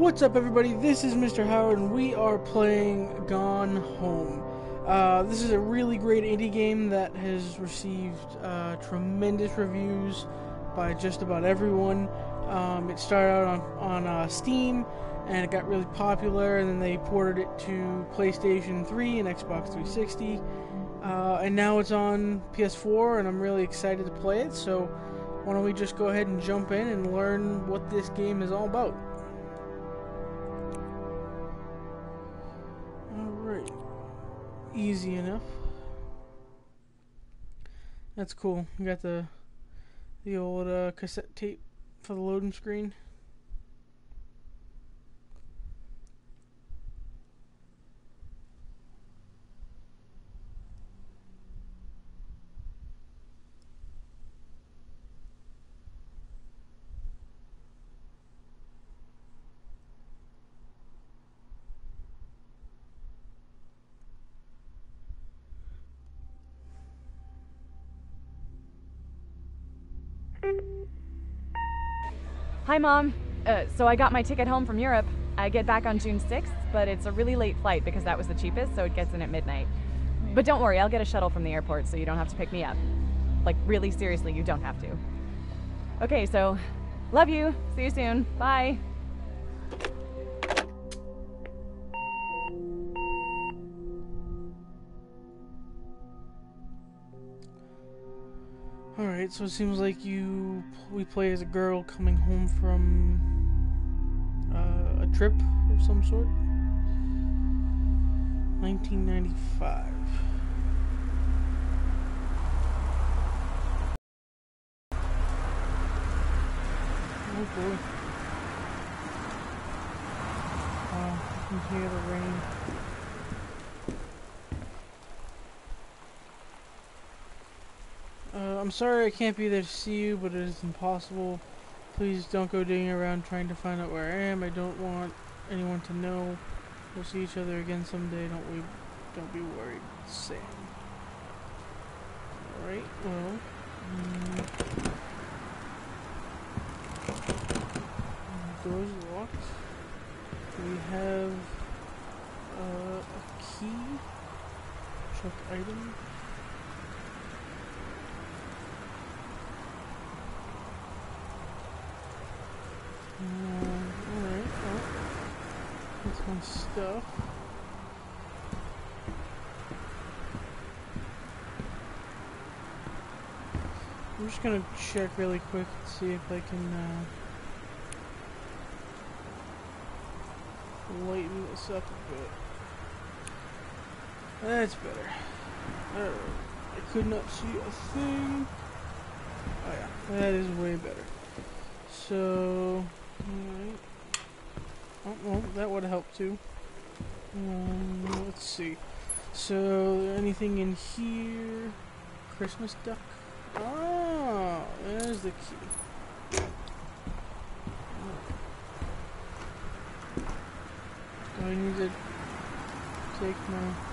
What's up, everybody? This is Mr. Howard, and we are playing Gone Home. Uh, this is a really great indie game that has received uh, tremendous reviews by just about everyone. Um, it started out on, on uh, Steam, and it got really popular, and then they ported it to PlayStation 3 and Xbox 360. Uh, and now it's on PS4, and I'm really excited to play it, so why don't we just go ahead and jump in and learn what this game is all about. Easy enough. That's cool. You got the the old uh, cassette tape for the loading screen. Hi, Mom. Uh, so I got my ticket home from Europe. I get back on June 6th, but it's a really late flight because that was the cheapest, so it gets in at midnight. But don't worry, I'll get a shuttle from the airport so you don't have to pick me up. Like, really seriously, you don't have to. Okay, so love you. See you soon. Bye. Alright, so it seems like you we play as a girl coming home from uh, a trip of some sort. 1995. Oh boy. Wow, you can hear the rain. Uh, I'm sorry I can't be there to see you, but it is impossible. Please don't go digging around trying to find out where I am. I don't want anyone to know. We'll see each other again someday. Don't we? Don't be worried, Sam. All right. Well. mm, doors locked. We have uh, a key. Check item. Alright, well, that's my stuff. I'm just gonna check really quick and see if I can, uh, lighten this up a bit. That's better. Alright, I could not see a thing. Oh yeah, that is way better. So, alright. Oh, well, that would help too. Um, let's see. So, anything in here? Christmas duck? Oh, there's the key. Do I need to take my...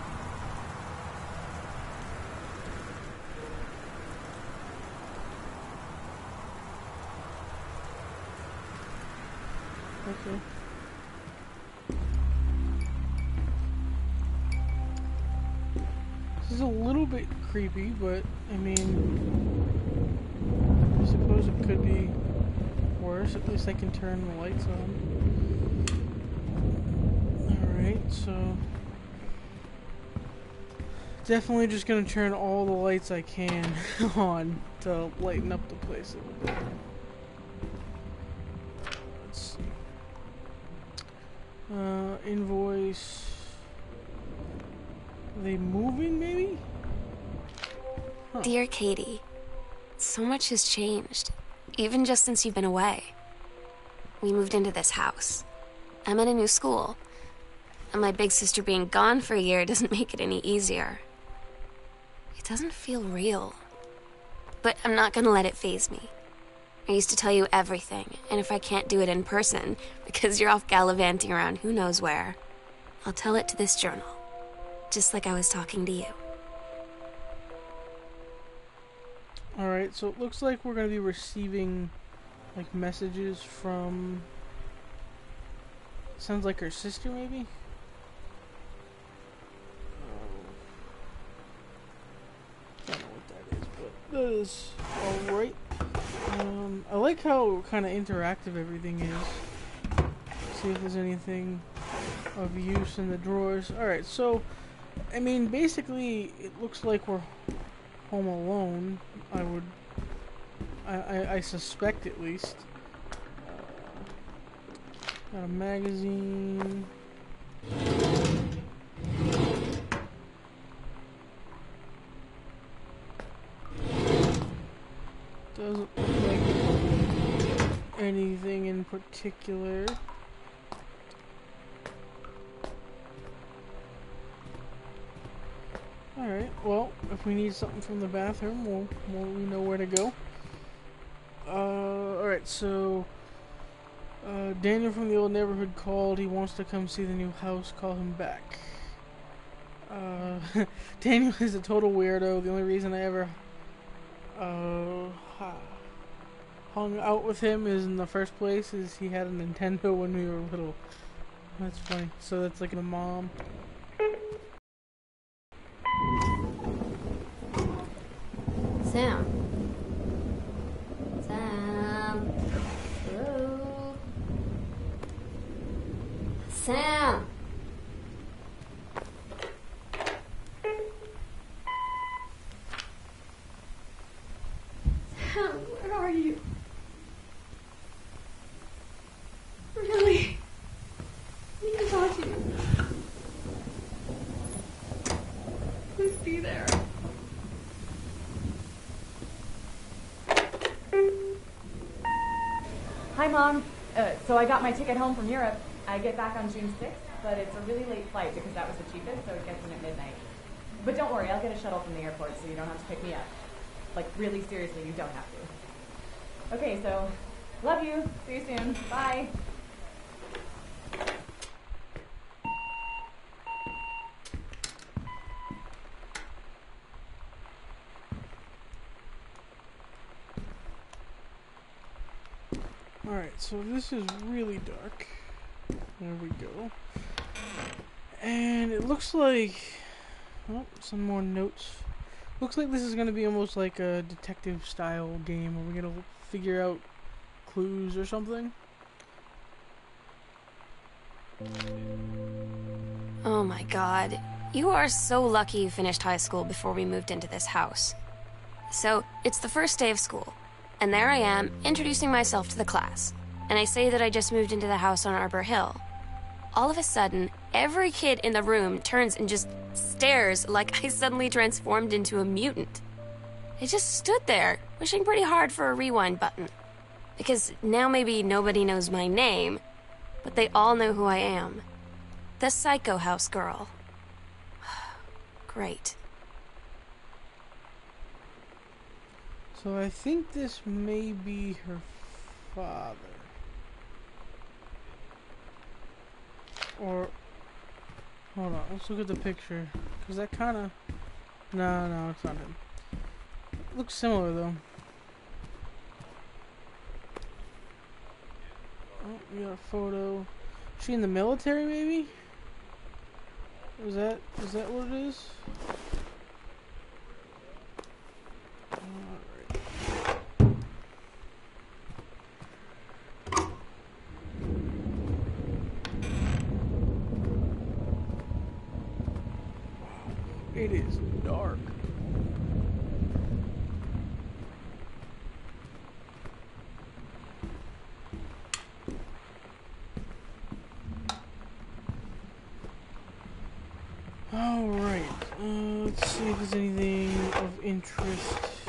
This is a little bit creepy, but I mean, I suppose it could be worse. At least I can turn the lights on. Alright, so. Definitely just gonna turn all the lights I can on to lighten up the place a little bit. Invoice. Are they moving, maybe? Huh. Dear Katie, so much has changed, even just since you've been away. We moved into this house. I'm at a new school. And my big sister being gone for a year doesn't make it any easier. It doesn't feel real. But I'm not gonna let it faze me. I used to tell you everything, and if I can't do it in person, because you're off gallivanting around who knows where, I'll tell it to this journal. Just like I was talking to you. Alright, so it looks like we're going to be receiving like messages from Sounds like her sister, maybe? I don't know what that is, but that is alright. Um, I like how kind of interactive everything is. See if there's anything of use in the drawers. Alright, so, I mean, basically, it looks like we're home alone. I would, I, I, I suspect at least. Uh, got a magazine. Doesn't anything in particular. Alright, well, if we need something from the bathroom, we'll, we'll we know where to go. Uh, alright, so... Uh, Daniel from the old neighborhood called. He wants to come see the new house. Call him back. Uh, Daniel is a total weirdo. The only reason I ever uh, hung out with him is in the first place is he had a Nintendo when we were little. That's funny. So that's like a mom. Sam. Sam. Hello. Sam. Sam, where are you? Really? I need to talk to you. Please be there. Hi, Mom. Uh, so I got my ticket home from Europe. I get back on June 6th, but it's a really late flight because that was the cheapest, so it gets in at midnight. But don't worry, I'll get a shuttle from the airport so you don't have to pick me up. Like, really seriously, you don't have to. Okay, so love you. See you soon. Bye. Alright, so this is really dark. There we go. And it looks like... Oh, some more notes. Looks like this is going to be almost like a detective style game. where we're going to figure out clues or something? Oh my god. You are so lucky you finished high school before we moved into this house. So, it's the first day of school, and there I am, introducing myself to the class. And I say that I just moved into the house on Arbor Hill. All of a sudden, every kid in the room turns and just stares like I suddenly transformed into a mutant. I just stood there, wishing pretty hard for a rewind button. Because now maybe nobody knows my name, but they all know who I am. The Psycho House girl. Great. So I think this may be her father. Or, hold on, let's look at the picture. Because that kind of, no, no, it's not him. Looks similar though. Oh, we got a photo. Is she in the military maybe? Is that, is that what it is? Alright. It is dark. Alright, uh, let's see if there's anything of interest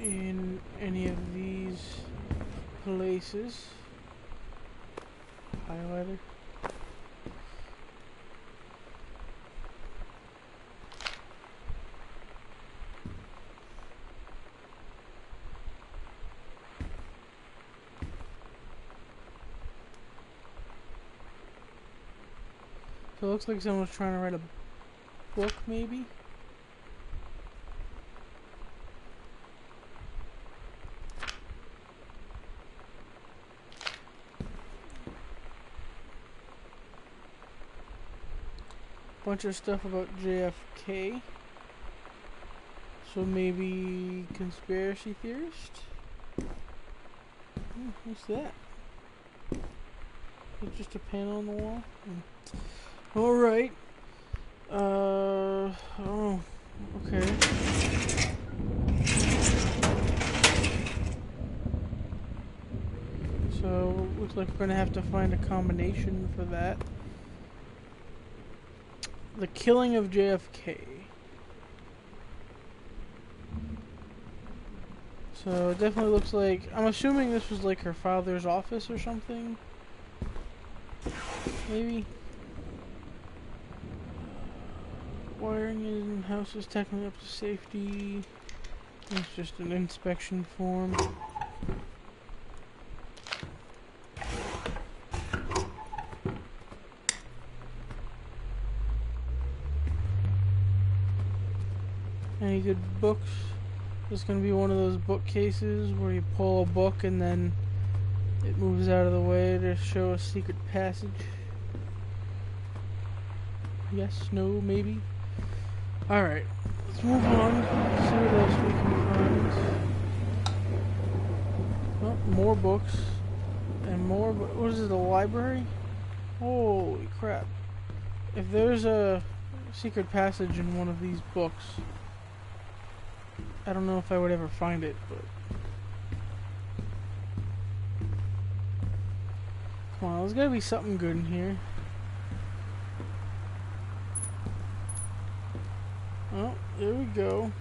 in any of these places. Highlighter. So it looks like someone's trying to write a book, maybe? Bunch of stuff about JFK. So maybe conspiracy theorist? Hmm, what's that? It's just a panel on the wall? Hmm. Alright. Uh, oh, okay. So, looks like we're gonna have to find a combination for that. The killing of JFK. So it definitely looks like I'm assuming this was like her father's office or something. Maybe. Wiring in house is technically up to safety. It's just an inspection form. Any good books? This is gonna be one of those bookcases where you pull a book and then it moves out of the way to show a secret passage. Yes, no, maybe. Alright, let's move on. See what else we can find. Oh, more books. And more, what is it, a library? Holy crap. If there's a secret passage in one of these books, I don't know if I would ever find it, but. Come on, there's gotta be something good in here. Oh, there we go.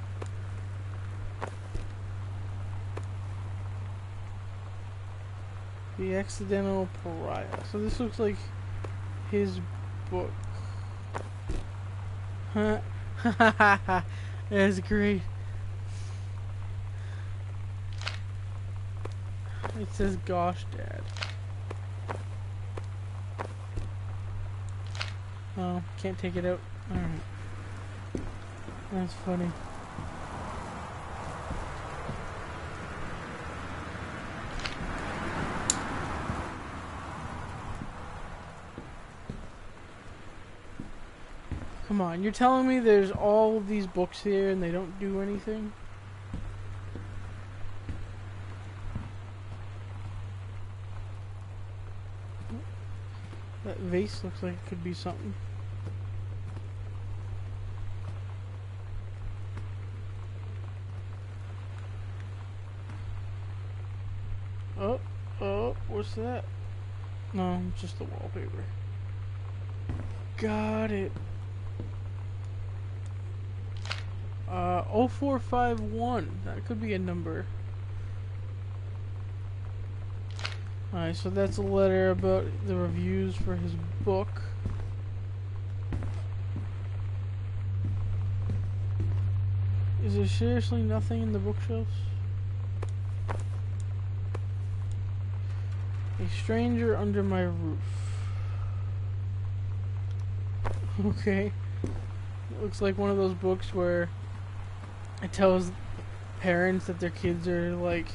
The Accidental Pariah. So this looks like his book. Huh? That's great. It says gosh dad. Oh, can't take it out. Alright. That's funny. Come on, you're telling me there's all these books here and they don't do anything? That vase looks like it could be something. Oh, oh, what's that? No, just the wallpaper. Got it. Uh, 0451. That could be a number. Alright, so that's a letter about the reviews for his book. Is there seriously nothing in the bookshelves? A stranger under my roof. Okay. It looks like one of those books where it tells parents that their kids are like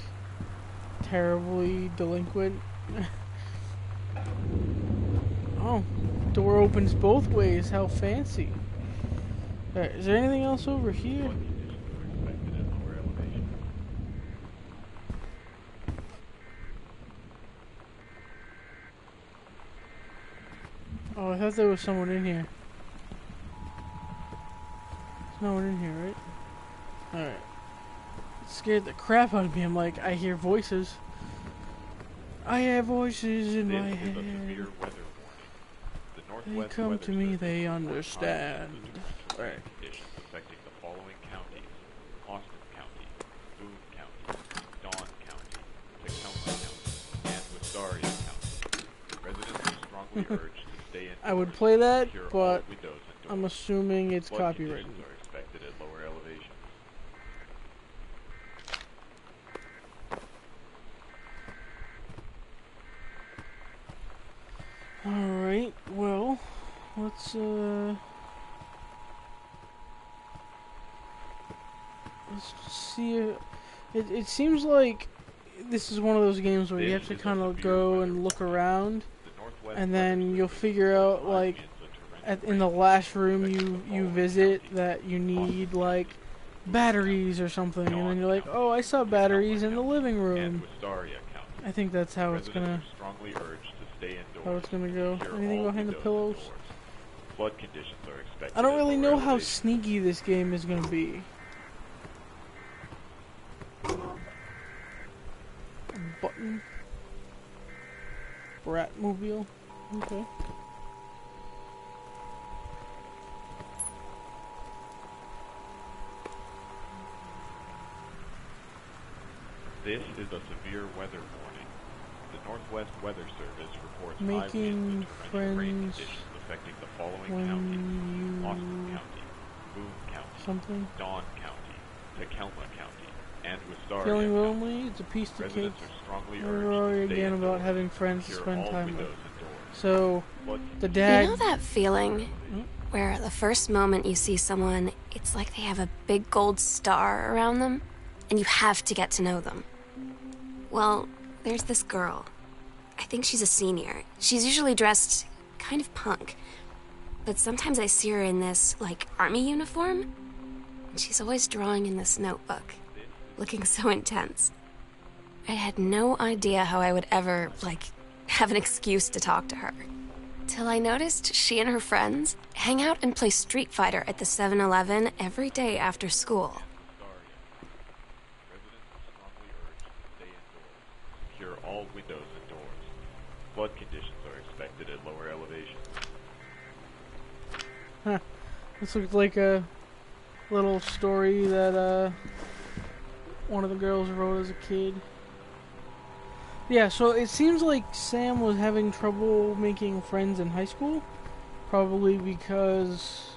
terribly delinquent. oh, door opens both ways. How fancy. Alright, is there anything else over here? Oh, I thought there was someone in here. There's no one in here, right? Alright. Scared the crap out of me. I'm like, I hear voices. I have voices in my This is a severe head. weather. The They come to me, they understand. Right. conditions affecting the following counties: Austin County, Boone County, Dawn County, and Wistaria County. Residents are strongly urged to stay indoors. I would play that, but I'm assuming it's copyrighted. conditions are expected at lower elevations. Alright, well, let's, uh... Let's see if... It, it seems like this is one of those games where you have to kind of go and look around, and then you'll figure out, like, winds and torrential at, in the last room you you visit that you need like batteries or something, and then you're like, oh, I saw batteries in the living room. I think that's how it's gonna strongly urged to stay indoors. how it's gonna go. Anything behind the pillows? Flood conditions are expected. I don't really know how sneaky this game is gonna be. A button. Bratmobile. Okay. This is a severe weather warning. The Northwest Weather Service reports high Making winds and torrential rain friends conditions affecting the following counties: Austin County, Boone County, something. Dawn County, Tacoma County, and Wistaria Feeling lonely? It's a piece of cake. Residents are strongly We're urged to again about having friends to spend time with. windows and doors. So the dad. You know that feeling Mm. where the first moment you see someone, it's like they have a big gold star around them, and you have to get to know them? Well, there's this girl. I think she's a senior. She's usually dressed kind of punk, but sometimes I see her in this, like, army uniform, and she's always drawing in this notebook, looking so intense. I had no idea how I would ever, like, have an excuse to talk to her. Till I noticed she and her friends hang out and play Street Fighter at the 7 Eleven every day after school. Residents are strongly urged to stay indoors. Secure all windows and doors. Flood conditions are expected at lower elevations. Huh. This looks like a little story that uh, one of the girls wrote as a kid. Yeah, so it seems like Sam was having trouble making friends in high school. Probably because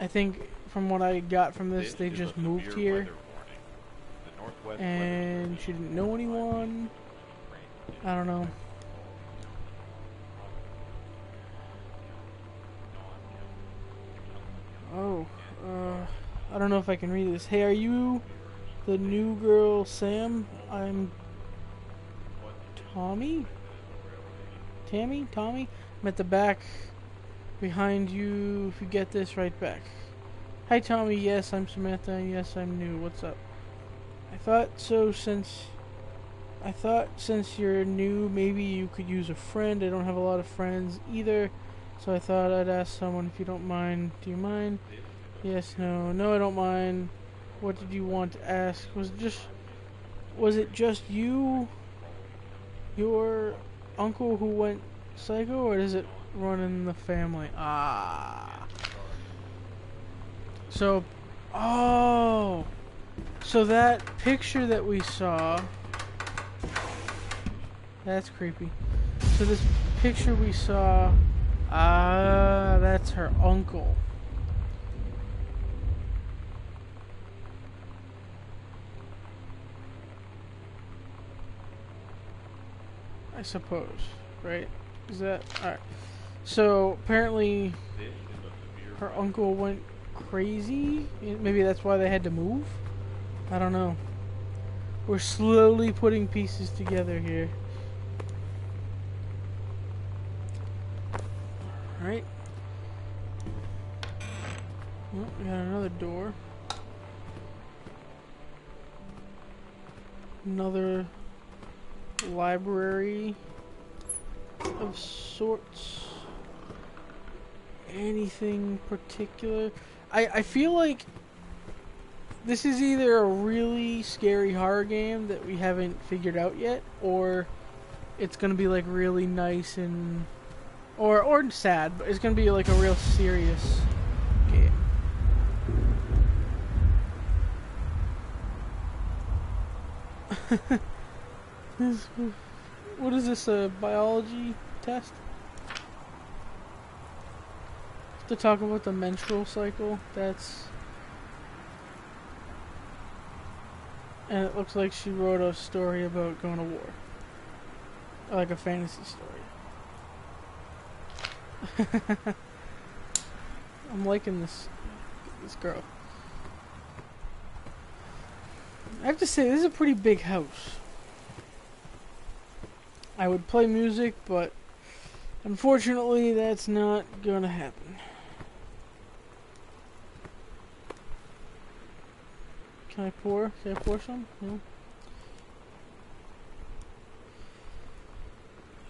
I think from what I got from this, they just moved here weather warning. The Northwest Weather and she didn't know anyone. I don't know. Oh, uh, I don't know if I can read this. Hey, are you the new girl, Sam? I'm Tommy? Tammy? Tommy? I'm at the back behind you if you get this right back. Hi, Tommy. Yes, I'm Samantha. Yes, I'm new. What's up? I thought so since. I thought since you're new, maybe you could use a friend. I don't have a lot of friends either. So I thought I'd ask someone if you don't mind. Do you mind? Yes, no. No, I don't mind. What did you want to ask? Was it just was it just you your uncle who went psycho or is it running the family? Ah. So oh. So that picture that we saw that's creepy. So this picture we saw Ah, that's her uncle. I suppose, right? Is that alright? So apparently, her uncle went crazy. Maybe that's why they had to move. I don't know. We're slowly putting pieces together here. Alright. Oh, we got another door. Another library of sorts. Anything particular? I, I feel like this is either a really scary horror game that we haven't figured out yet, or it's gonna be like really nice and or or sad, but it's gonna be like a real serious game. This- what is this? A biology test? To talk about the menstrual cycle. That's. And it looks like she wrote a story about going to war. Like a fantasy story. I'm liking this this girl. I have to say, this is a pretty big house. I would play music, but Unfortunately, that's not gonna happen. Can I pour? Can I pour some? No.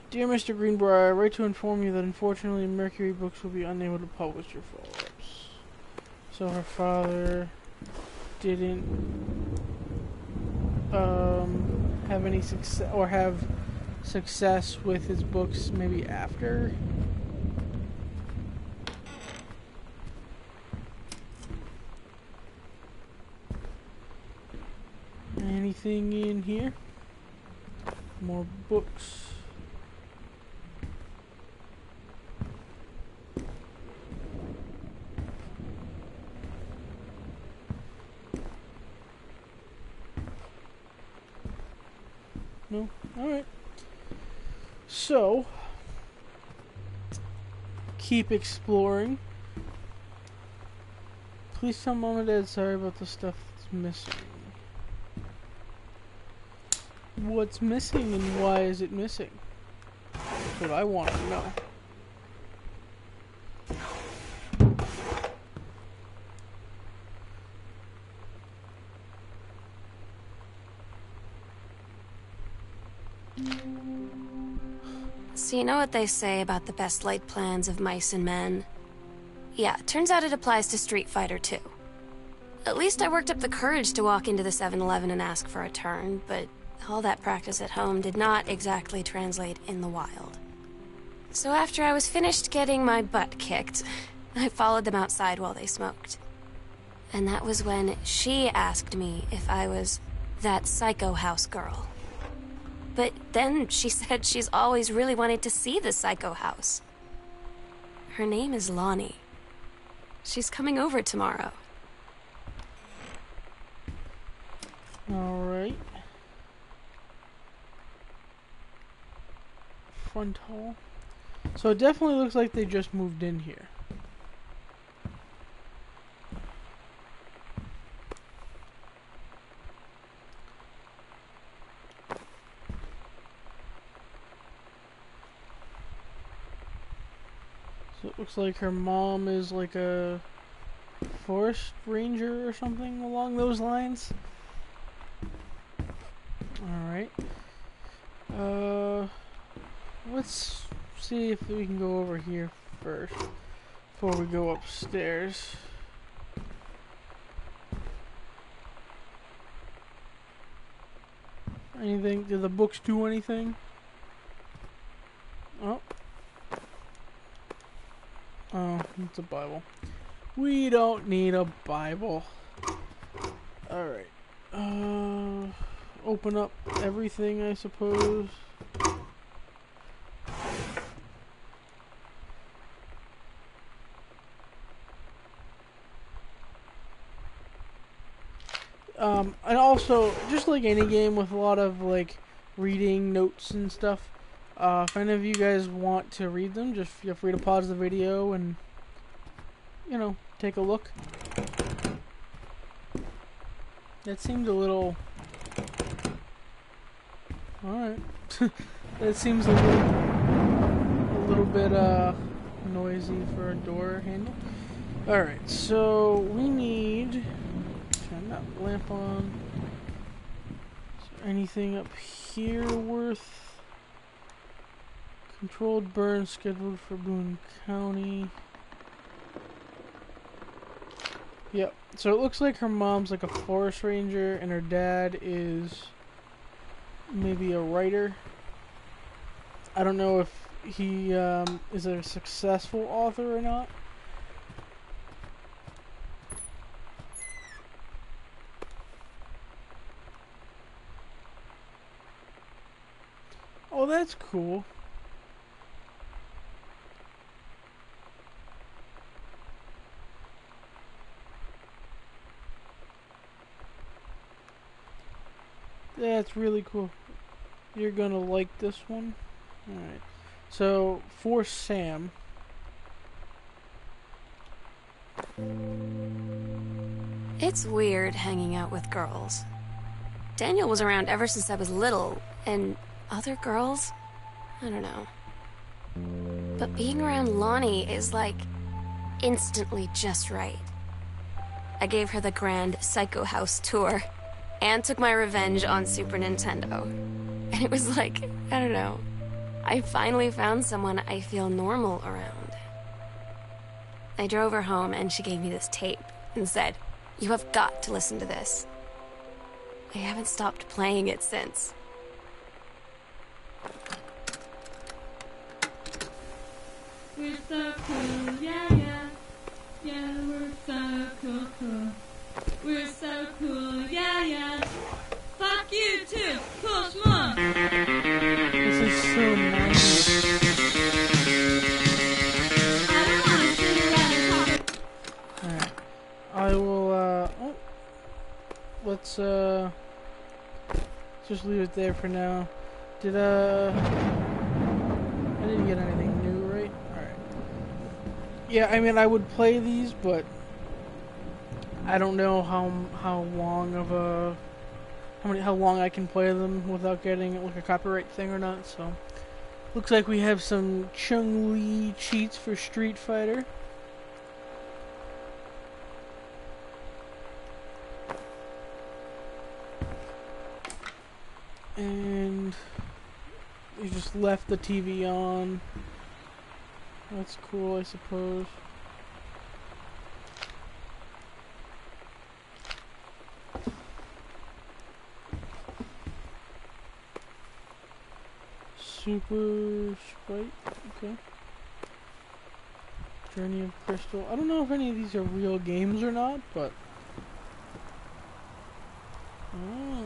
Dear Mr. Greenbriar, I write to inform you that unfortunately Mercury Books will be unable to publish your follow-ups. So her father didn't um, have any success or have success with his books maybe after. Anything in here? More books. No? Alright. So, keep exploring. Please tell mom and dad sorry about the stuff that's missing. What's missing and why is it missing? That's what I want to know. So you know what they say about the best laid plans of mice and men? Yeah, turns out it applies to Street Fighter too. At least I worked up the courage to walk into the 7-Eleven and ask for a turn, but all that practice at home did not exactly translate in the wild. So after I was finished getting my butt kicked, I followed them outside while they smoked. And that was when she asked me if I was that psycho house girl. But then she said she's always really wanted to see the psycho house. Her name is Lonnie. She's coming over tomorrow. Alright. Front hall. So it definitely looks like they just moved in here. It looks like her mom is like a forest ranger or something along those lines. Alright. Uh, let's see if we can go over here first before we go upstairs. Anything? Do the books do anything? Oh. Oh, it's a Bible. We don't need a Bible. Alright. Uh, open up everything, I suppose. Um, and also, just like any game with a lot of like reading notes and stuff, uh, if any of you guys want to read them, just feel free to pause the video and, you know, take a look. That seemed a little. Alright. that seems a little, a little bit uh, noisy for a door handle. Alright, so we need. Turn that lamp on. Is there anything up here worth. Controlled burn scheduled for Boone County. Yep. So it looks like her mom's like a forest ranger and her dad is maybe a writer. I don't know if he um, is a successful author or not. Oh, that's cool. That's really cool. You're gonna like this one. Alright. So, for Sam. It's weird hanging out with girls. Daniel was around ever since I was little, and other girls? I don't know. But being around Lonnie is like instantly just right. I gave her the grand Psycho House tour and took my revenge on Super Nintendo. And it was like, I don't know, I finally found someone I feel normal around. I drove her home and she gave me this tape and said, You have got to listen to this. I haven't stopped playing it since. We're so cool, yeah, yeah. Yeah, we're so cool, cool. We're so cool, yeah, yeah. Fuck you too, cool schmuck. This is so nice. I don't and talk. Alright. I will, uh. Oh. Let's, uh. Just leave it there for now. Did, uh. I didn't get anything new, right? Alright. Yeah, I mean, I would play these, but. I don't know how how long of a how many how long I can play them without getting like a copyright thing or not. So looks like we have some Chun-Li cheats for Street Fighter. And you just left the TV on. That's cool, I suppose. Super Sprite, okay. Journey of Crystal. I don't know if any of these are real games or not, but. Oh.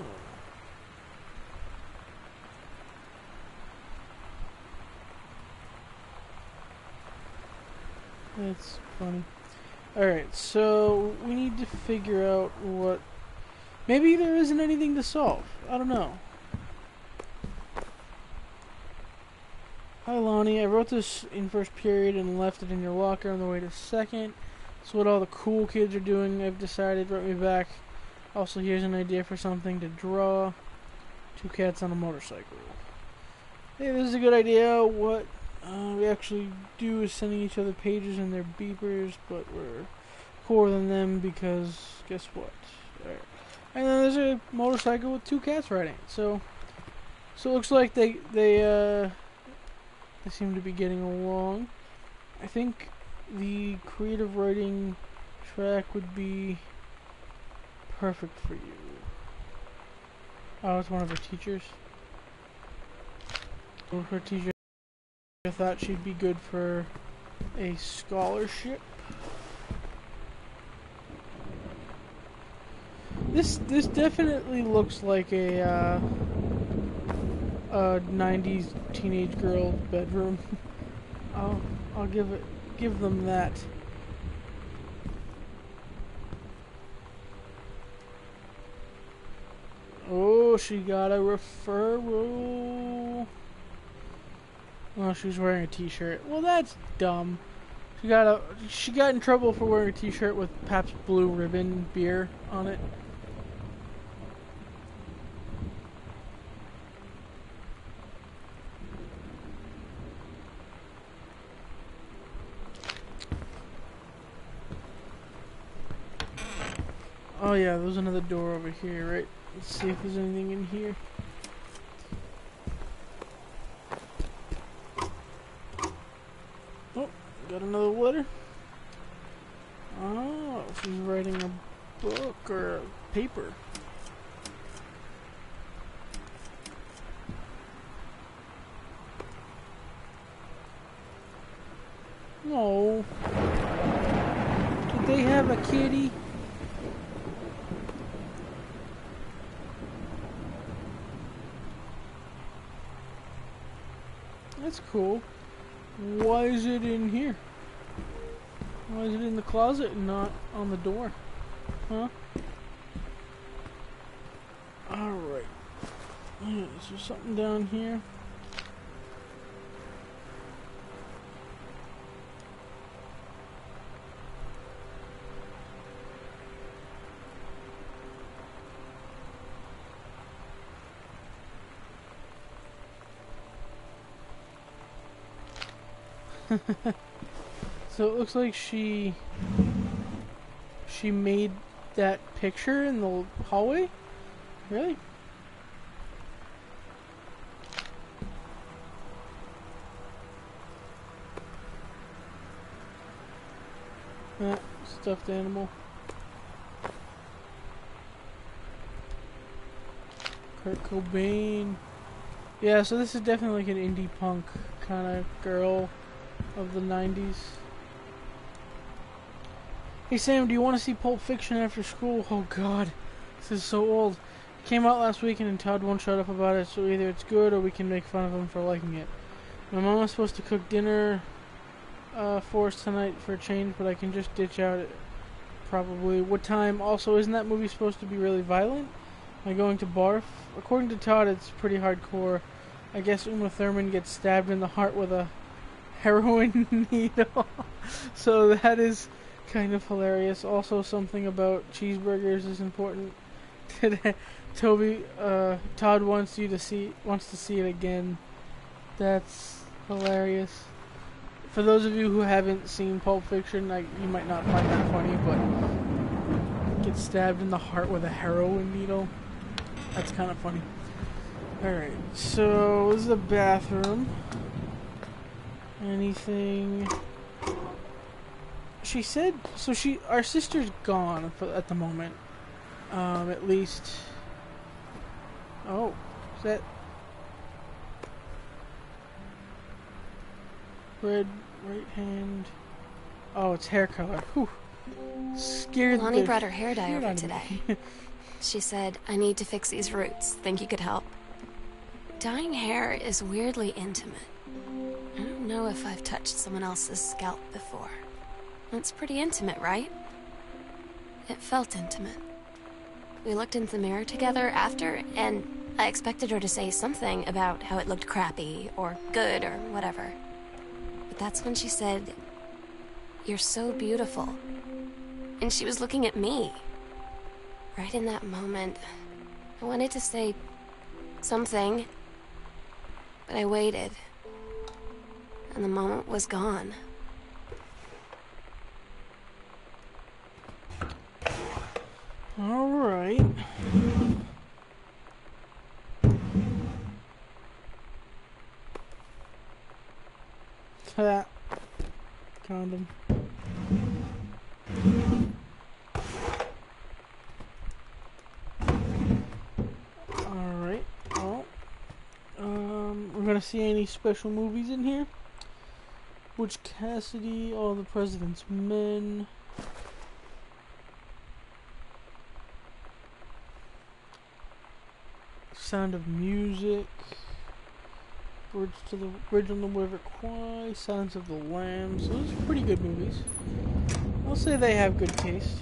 That's funny. Alright, so we need to figure out what. Maybe there isn't anything to solve. I don't know. Hi Lonnie, I wrote this in first period and left it in your locker on the way to second. It's what all the cool kids are doing. I've decided. Write me back. Also, here's an idea for something to draw. Two cats on a motorcycle. Hey, this is a good idea. What uh, we actually do is sending each other pages and their beepers, but we're cooler than them because guess what? Alright. And then there's a motorcycle with two cats riding it. So, so it looks like they they uh they seem to be getting along. I think the creative writing track would be perfect for you. Oh, it's one of her teachers. Her teachers. I thought she'd be good for a scholarship. This this definitely looks like a uh, a '90s teenage girl bedroom. I'll I'll give it give them that. Oh, she got a referral. Well, she was wearing a T-shirt. Well, that's dumb. She got a she got in trouble for wearing a T-shirt with Pabst Blue Ribbon beer on it. Oh yeah, there's another door over here, right? Let's see if there's anything in here. Oh, got another letter. Oh, she's writing a book or a paper. No. Did they have a kitty? That's cool. Why is it in here? Why is it in the closet and not on the door? Huh? Alright. Yeah, is there something down here? so it looks like she she made that picture in the hallway. Really? Yeah, stuffed animal. Kurt Cobain. Yeah, so this is definitely like an indie punk kind of girl of the 90s. Hey Sam, do you want to see Pulp Fiction after school? Oh god, this is so old. came out last weekend and Todd won't shut up about it, so either it's good or we can make fun of him for liking it. My mom was supposed to cook dinner uh, for us tonight for a change, but I can just ditch out probably. What time? Also, isn't that movie supposed to be really violent? Am I going to barf? According to Todd, it's pretty hardcore. I guess Uma Thurman gets stabbed in the heart with a heroin needle. so that is kind of hilarious. Also, something about cheeseburgers is important. Today, Toby, uh, Todd wants you to see wants to see it again. That's hilarious. For those of you who haven't seen Pulp Fiction, like you might not find that funny, but get stabbed in the heart with a heroin needle. That's kind of funny. Alright, so this is the bathroom. Anything. She said. So she. Our sister's gone for, at the moment. Um, at least. Oh. Is that. Red right hand. Oh, it's hair color. Whew. Scared Lonnie the brought her hair dye over today. She said, I need to fix these roots. Think you could help? Dyeing hair is weirdly intimate. Know if I've touched someone else's scalp before. It's pretty intimate, right? It felt intimate. We looked into the mirror together after, and I expected her to say something about how it looked crappy or good or whatever. But that's when she said, You're so beautiful. And she was looking at me. Right in that moment, I wanted to say something, but I waited. And the moment was gone. Alright. That condom. Alright, well, um, we're gonna see any special movies in here. Butch Cassidy, All the President's Men. Sound of Music, Bridge to the Bridge on the River Kwai, Sounds of the Lambs. Those are pretty good movies. I'll say they have good taste.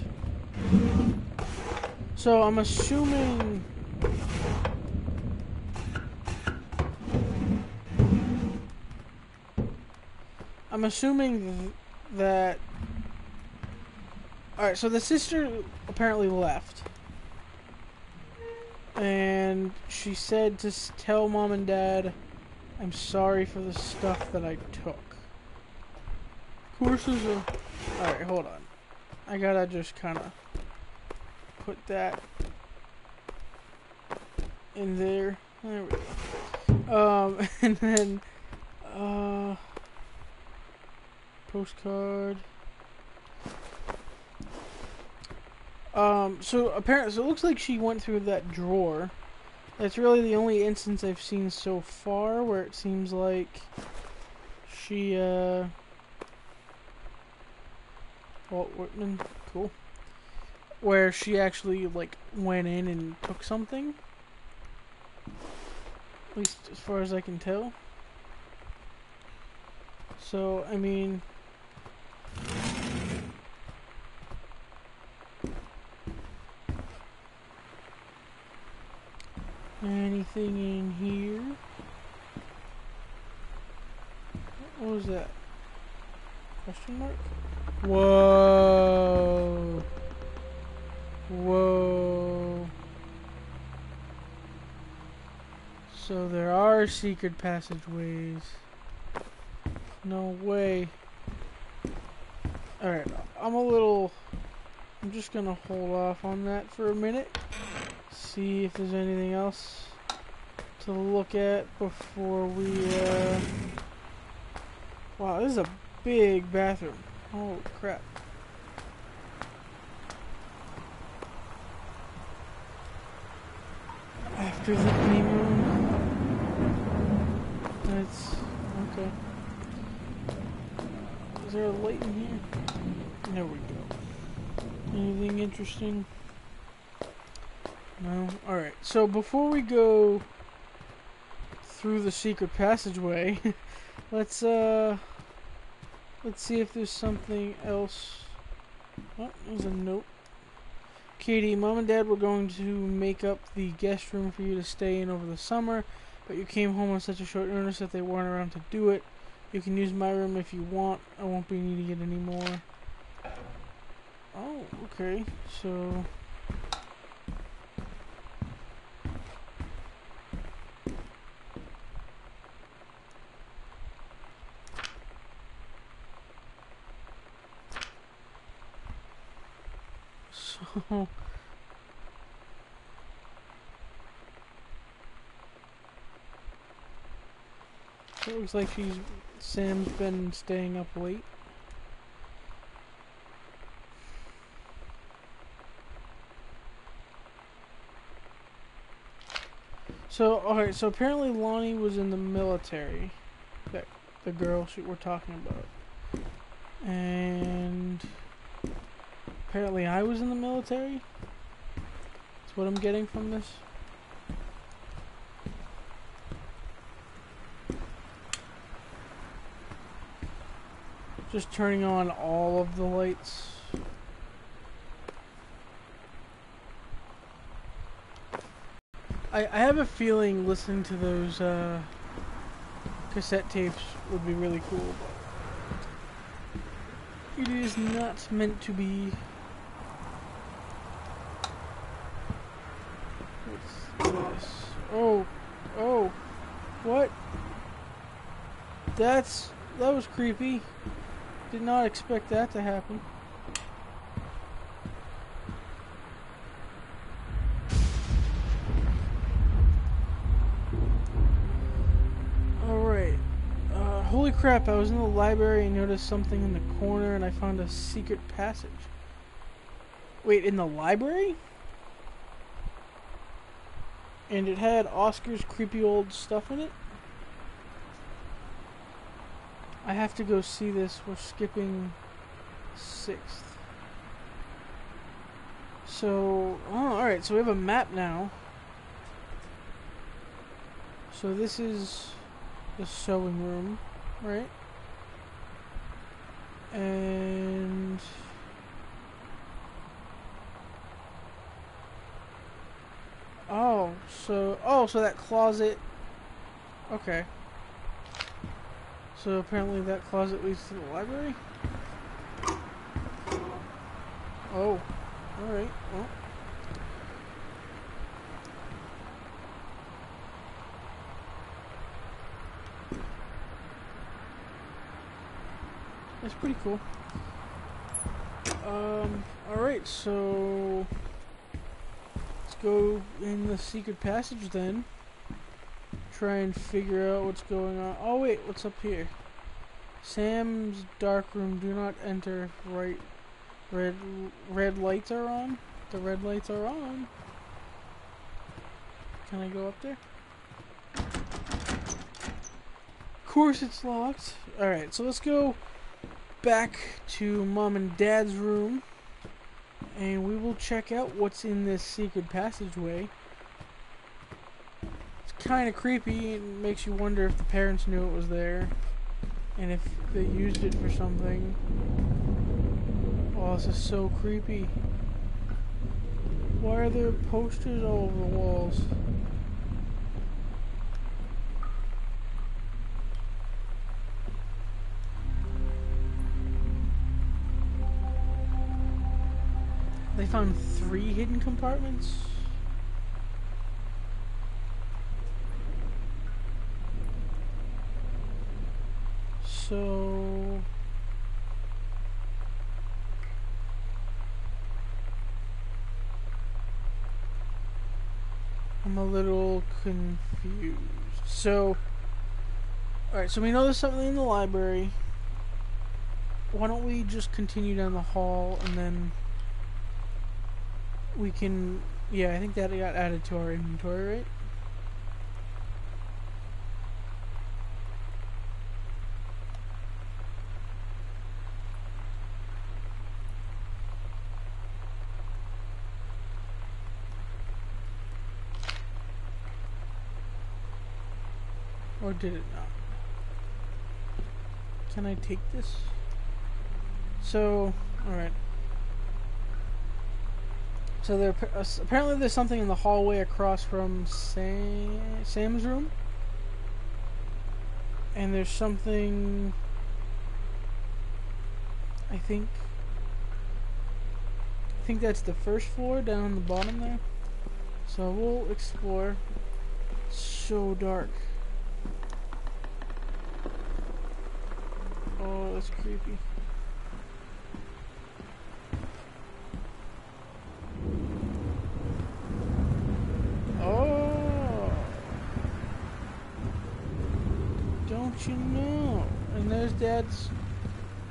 So I'm assuming. I'm assuming th- that. Alright, so the sister apparently left and she said to s- tell mom and dad I'm sorry for the stuff that I took. Courses are. Alright, hold on. I gotta just kind of put that in there. There we go. Um, and then, uh, postcard. Um, so apparently, so it looks like she went through that drawer. That's really the only instance I've seen so far where it seems like she, uh, Walt Whitman, cool. Where she actually, like, went in and took something. At least as far as I can tell. So, I mean, Anything in here? What was that? Question mark? Whoa. Whoa. So there are secret passageways. no way. Alright, I'm a little... I'm just gonna hold off on that for a minute. See if there's anything else to look at before we, uh... Wow, this is a big bathroom. Oh, crap. After the honeymoon. That's okay. Is there a light in here? There we go. Anything interesting? No? Alright, so before we go through the secret passageway, let's uh let's see if there's something else. Oh, there's a note. Katie, mom and dad were going to make up the guest room for you to stay in over the summer, but you came home on such a short notice that they weren't around to do it. You can use my room if you want. I won't be needing it anymore. Oh, okay. So So it looks like she's Sam's been staying up late. So alright, so apparently Lonnie was in the military. That the girl she, we're talking about. And apparently I was in the military. That's what I'm getting from this. Just turning on all of the lights. I, I have a feeling listening to those uh, cassette tapes would be really cool, it is not meant to be. What's this? Oh, oh, what? That's that was creepy. Did not expect that to happen. Alright. Uh, holy crap, I was in the library and noticed something in the corner and I found a secret passage. Wait, in the library? And it had Oscar's creepy old stuff in it? I have to go see this. We're skipping sixth. So, oh, alright, so we have a map now. So this is the sewing room, right? And... Oh, so, oh, so that closet, okay. So apparently that closet leads to the library? Oh, alright, well. That's pretty cool. Um, alright, so... Let's go in the secret passage then try and figure out what's going on. Oh wait, what's up here? Sam's dark room. Do not enter. Right. Red. Red lights are on. The red lights are on. Can I go up there? Of course it's locked. Alright, so let's go back to mom and dad's room. And we will check out what's in this secret passageway kind of creepy and makes you wonder if the parents knew it was there and if they used it for something. Oh, this is so creepy. Why are there posters all over the walls? They found three hidden compartments? So. I'm a little confused. So. Alright, so we know there's something in the library. Why don't we just continue down the hall and then. We can. Yeah, I think that got added to our inventory, right? Or did it not? Can I take this? So, alright. So there uh, apparently there's something in the hallway across from Sam, Sam's room. And there's something I think I think that's the first floor down on the bottom there. So we'll explore. So dark. Oh, that's creepy. Oh. Don't you know? And there's Dad's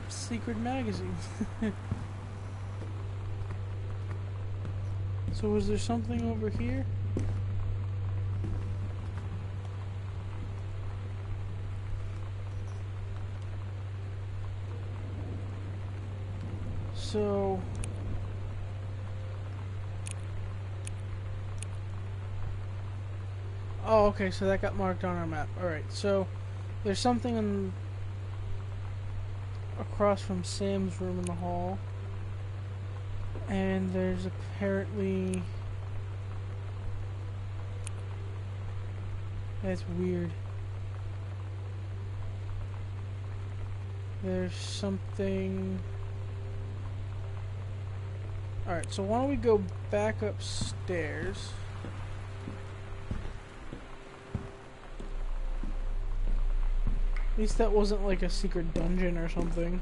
secret magazine. so was there something over here? So Oh, okay, so that got marked on our map. Alright, so there's something in across from Sam's room in the hall. And there's apparently That's weird. There's something Alright, so why don't we go back upstairs? At least that wasn't like a secret dungeon or something.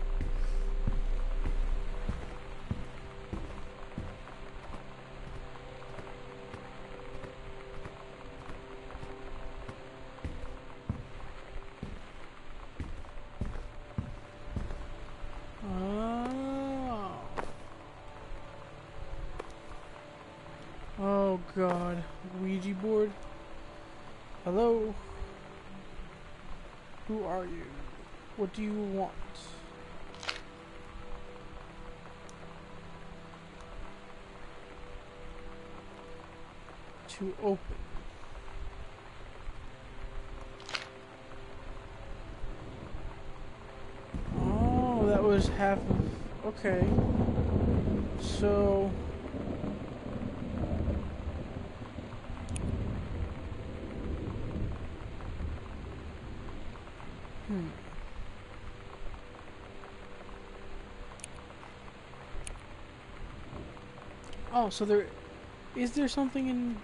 Okay. So. Hmm. Oh, so there is there something in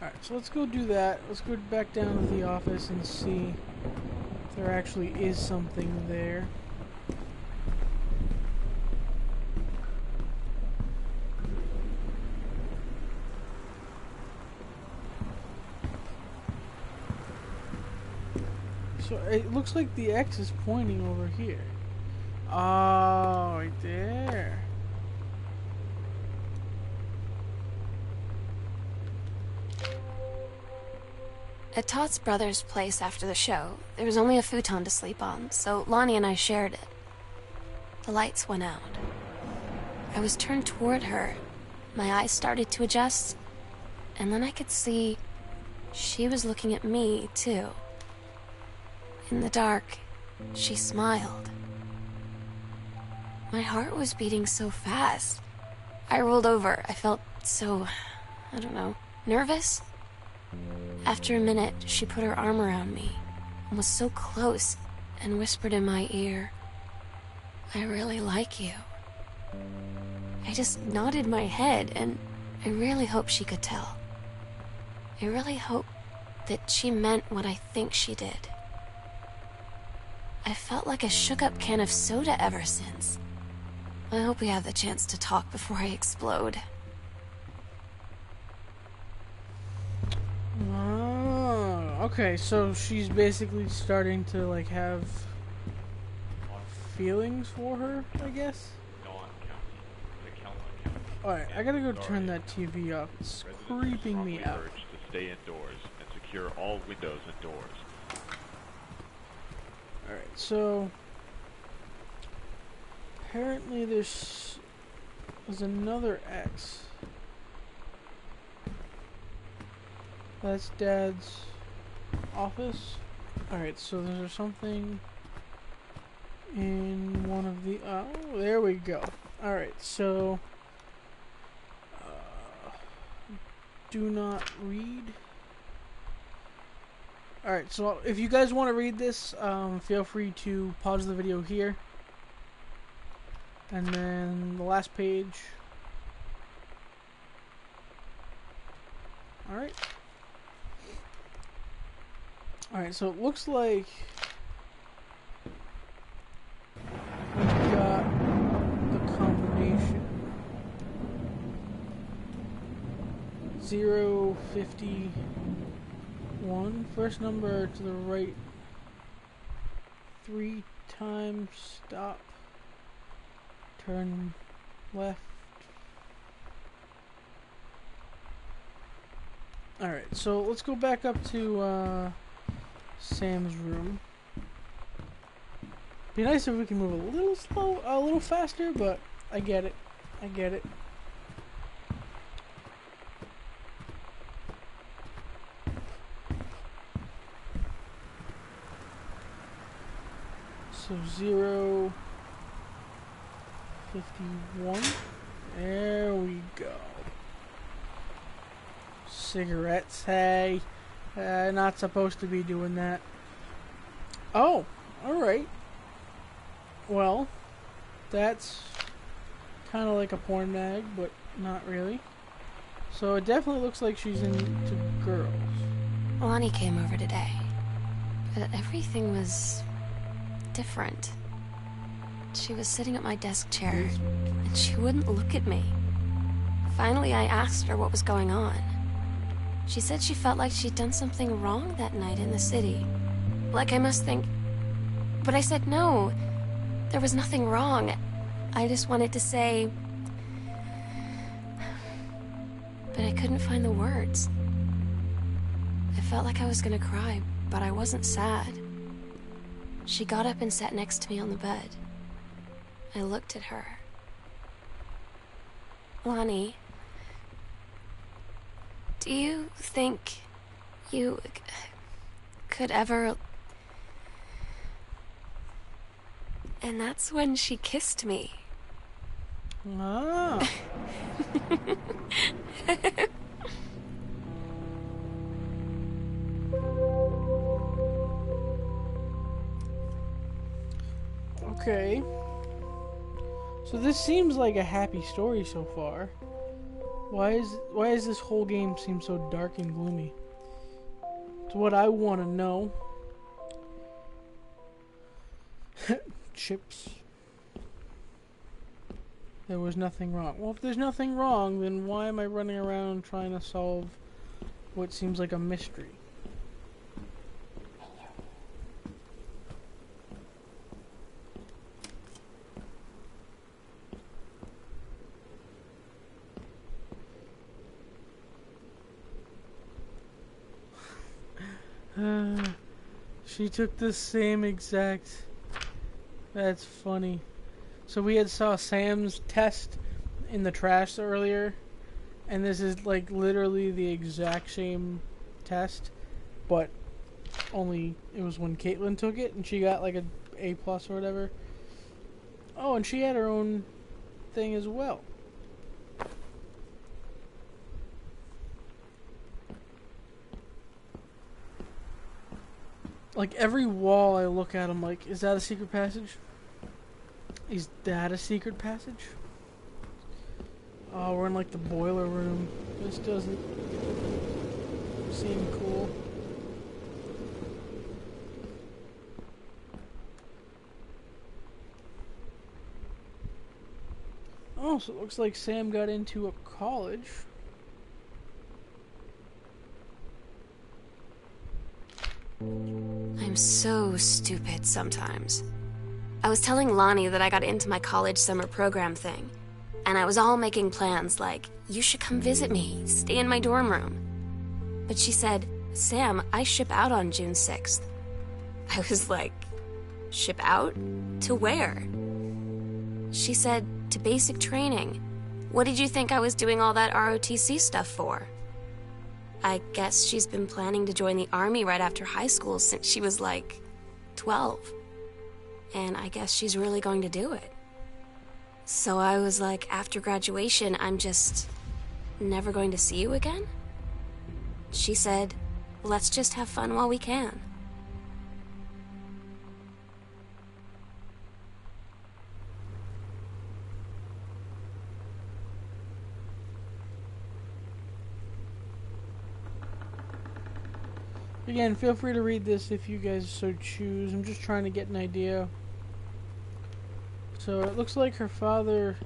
Alright, so let's go do that. Let's go back down to the office and see if there actually is something there. So it looks like the X is pointing over here. Oh, right there. At Todd's brother's place after the show, there was only a futon to sleep on, so Lonnie and I shared it. The lights went out. I was turned toward her. My eyes started to adjust, and then I could see she was looking at me, too. In the dark, she smiled. My heart was beating so fast. I rolled over. I felt so, I don't know, nervous? After a minute, she put her arm around me and was so close and whispered in my ear, I really like you. I just nodded my head and I really hope she could tell. I really hope that she meant what I think she did. I felt like a shook up can of soda ever since. I hope we have the chance to talk before I explode. Oh, okay, so she's basically starting to like have feelings for her, I guess. Dawn County, Tacoma County. Alright, I gotta go turn that TV off. It's creeping me out. to stay indoors and secure all windows and doors. Alright, so apparently there's there's another X. That's Dad's office. Alright, so there's something in one of the oh there we go. Alright, so uh, do not read. Alright, so if you guys want to read this, um, feel free to pause the video here. And then the last page. Alright. Alright, so it looks like we've got the combination. Zero fifty one. First number to the right. Three times stop. Turn left. Alright, so let's go back up to uh, Sam's room. Be nice if we can move a little slow, a little faster, but I get it. I get it. So zero fifty one. There we go. Cigarettes, hey. Uh, not supposed to be doing that. Oh, alright. Well, that's kind of like a porn mag, but not really. So it definitely looks like she's into girls. Lonnie came over today. But everything was different. She was sitting at my desk chair, and she wouldn't look at me. Finally, I asked her what was going on. She said she felt like she'd done something wrong that night in the city. Like I must think. But I said no. There was nothing wrong. I just wanted to say. But I couldn't find the words. I felt like I was gonna cry, but I wasn't sad. She got up and sat next to me on the bed. I looked at her. Lonnie, do you think you could ever. And that's when she kissed me. Ah. okay. So this seems like a happy story so far. Why is why does this whole game seem so dark and gloomy? It's what I want to know. Chips. There was nothing wrong. Well, if there's nothing wrong, then why am I running around trying to solve what seems like a mystery? Uh, she took the same exact. That's funny. So we had saw Sam's test in the trash earlier, and this is like literally the exact same test, but only it was when Kaitlin took it and she got like a A plus or whatever. Oh, and she had her own thing as well. Like every wall I look at, I'm like, is that a secret passage? Is that a secret passage? Oh, we're in like the boiler room. This doesn't seem cool. Oh, so it looks like Sam got into a college. I'm so stupid sometimes. I was telling Lonnie that I got into my college summer program thing, and I was all making plans like, you should come visit me, stay in my dorm room. But she said, Sam, I ship out on June 6th. I was like, ship out? To where? She said, to basic training. What did you think I was doing all that ROTC stuff for? I guess she's been planning to join the army right after high school since she was like 12. And I guess she's really going to do it. So I was like, after graduation, I'm just never going to see you again? She said, let's just have fun while we can. Again, feel free to read this if you guys so choose. I'm just trying to get an idea. So it looks like her father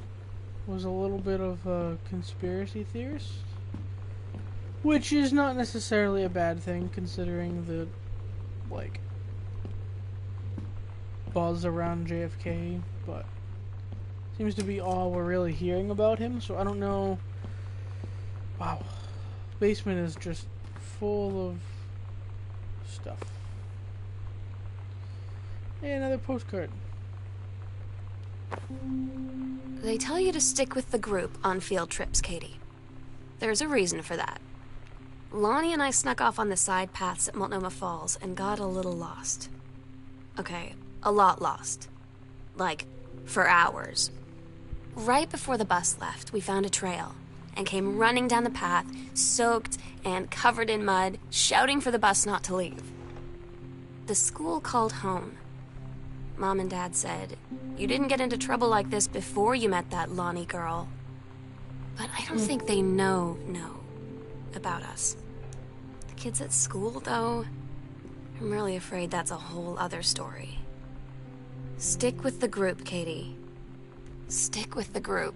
was a little bit of a conspiracy theorist. Which is not necessarily a bad thing considering the like buzz around JFK, but seems to be all we're really hearing about him, so I don't know Wow. Basement is just full of stuff. Hey, another postcard. They tell you to stick with the group on field trips, Katie. There's a reason for that. Lonnie and I snuck off on the side paths at Multnomah Falls and got a little lost. Okay, a lot lost. Like, for hours. Right before the bus left, we found a trail and came running down the path, soaked and covered in mud, shouting for the bus not to leave. The school called home. Mom and Dad said, You didn't get into trouble like this before you met that Lonnie girl. But I don't think they know, know about us. The kids at school, though, I'm really afraid that's a whole other story. Stick with the group, Katie. Stick with the group.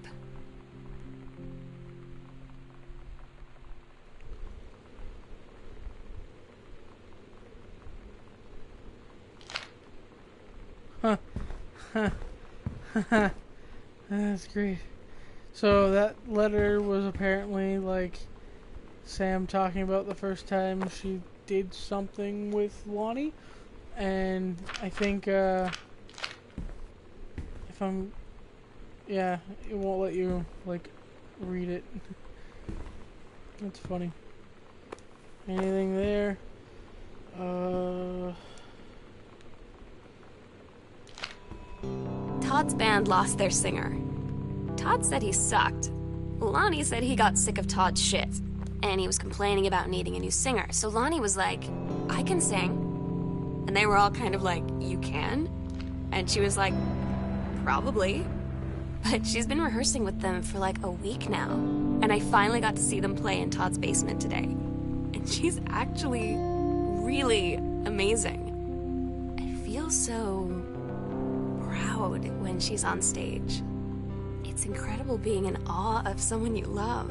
Huh, that's great. So that letter was apparently like Sam talking about the first time she did something with Lonnie, and I think uh, if I'm, yeah, it won't let you like read it. That's funny. Anything there? Uh. Todd's band lost their singer. Todd said he sucked. Lonnie said he got sick of Todd's shit, and he was complaining about needing a new singer. So Lonnie was like, I can sing. And they were all kind of like, You can? And she was like, Probably. But she's been rehearsing with them for like a week now. And I finally got to see them play in Todd's basement today. And she's actually really amazing. I feel so proud when she's on stage. It's incredible being in awe of someone you love.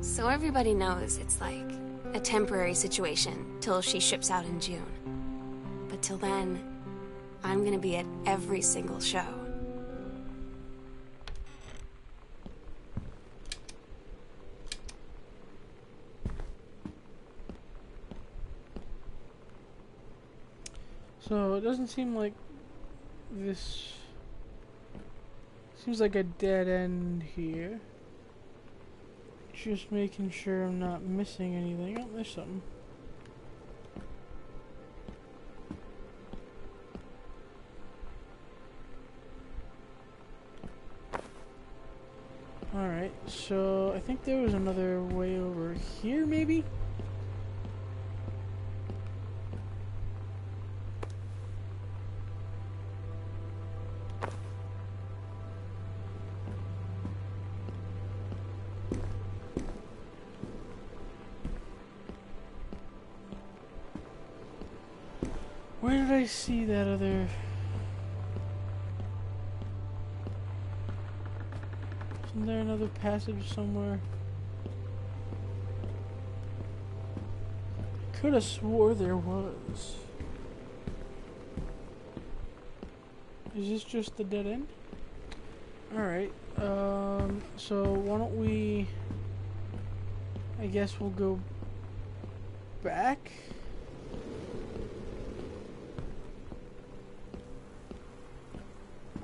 So everybody knows it's like a temporary situation till she ships out in June. But till then, I'm gonna be at every single show. So it doesn't seem like this seems like a dead end here. Just making sure I'm not missing anything. Oh, there's something. Alright, so I think there was another way over here, maybe? I see that other Isn't there another passage somewhere? Could have swore there was. Is this just the dead end? Alright, um, so why don't we... I guess we'll go back?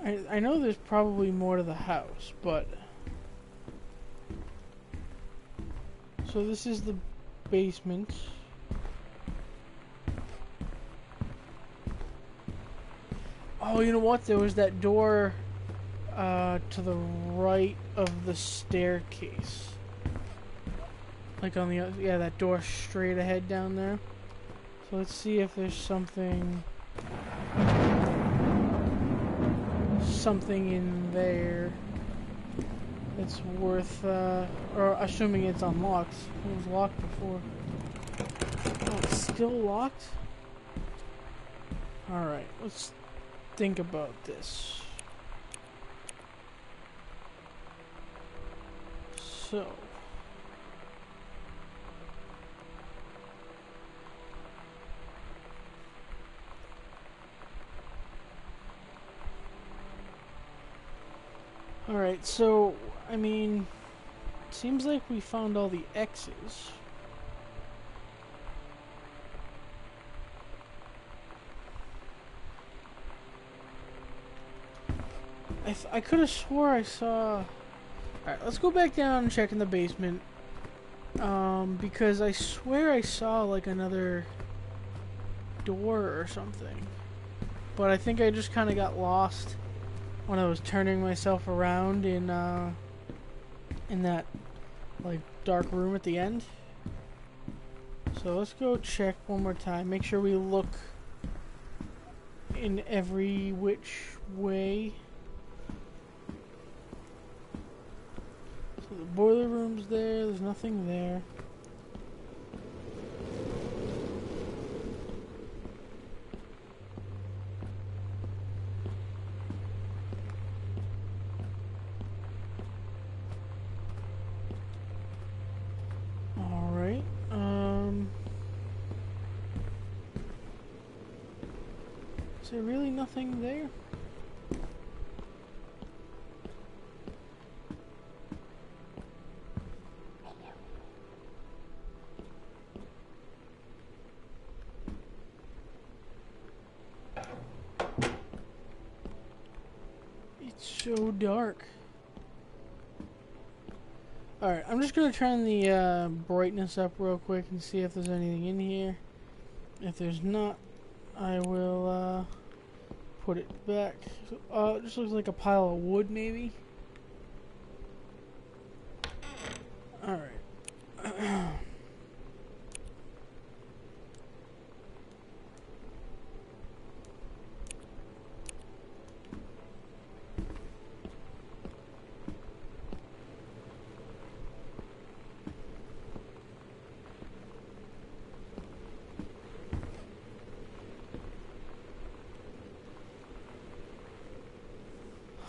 I, I know there's probably more to the house, but... So this is the basement. Oh, you know what? There was that door uh, to the right of the staircase. Like on the yeah, that door straight ahead down there. So let's see if there's something something in there that's worth uh, or assuming it's unlocked. It was locked before. Oh, it's still locked? Alright, let's think about this. So. Alright, so, I mean, seems like we found all the X's. I, I could have swore I saw. Alright, let's go back down and check in the basement. Um, because I swear I saw like another door or something. But I think I just kind of got lost when I was turning myself around in uh, in that like dark room at the end. So let's go check one more time. Make sure we look in every which way. So the boiler room's there. There's nothing there. All right. Um. Is there really nothing there? It's so dark. Alright, I'm just gonna turn the uh, brightness up real quick and see if there's anything in here. If there's not, I will uh, put it back. Uh, it just looks like a pile of wood, maybe. Alright.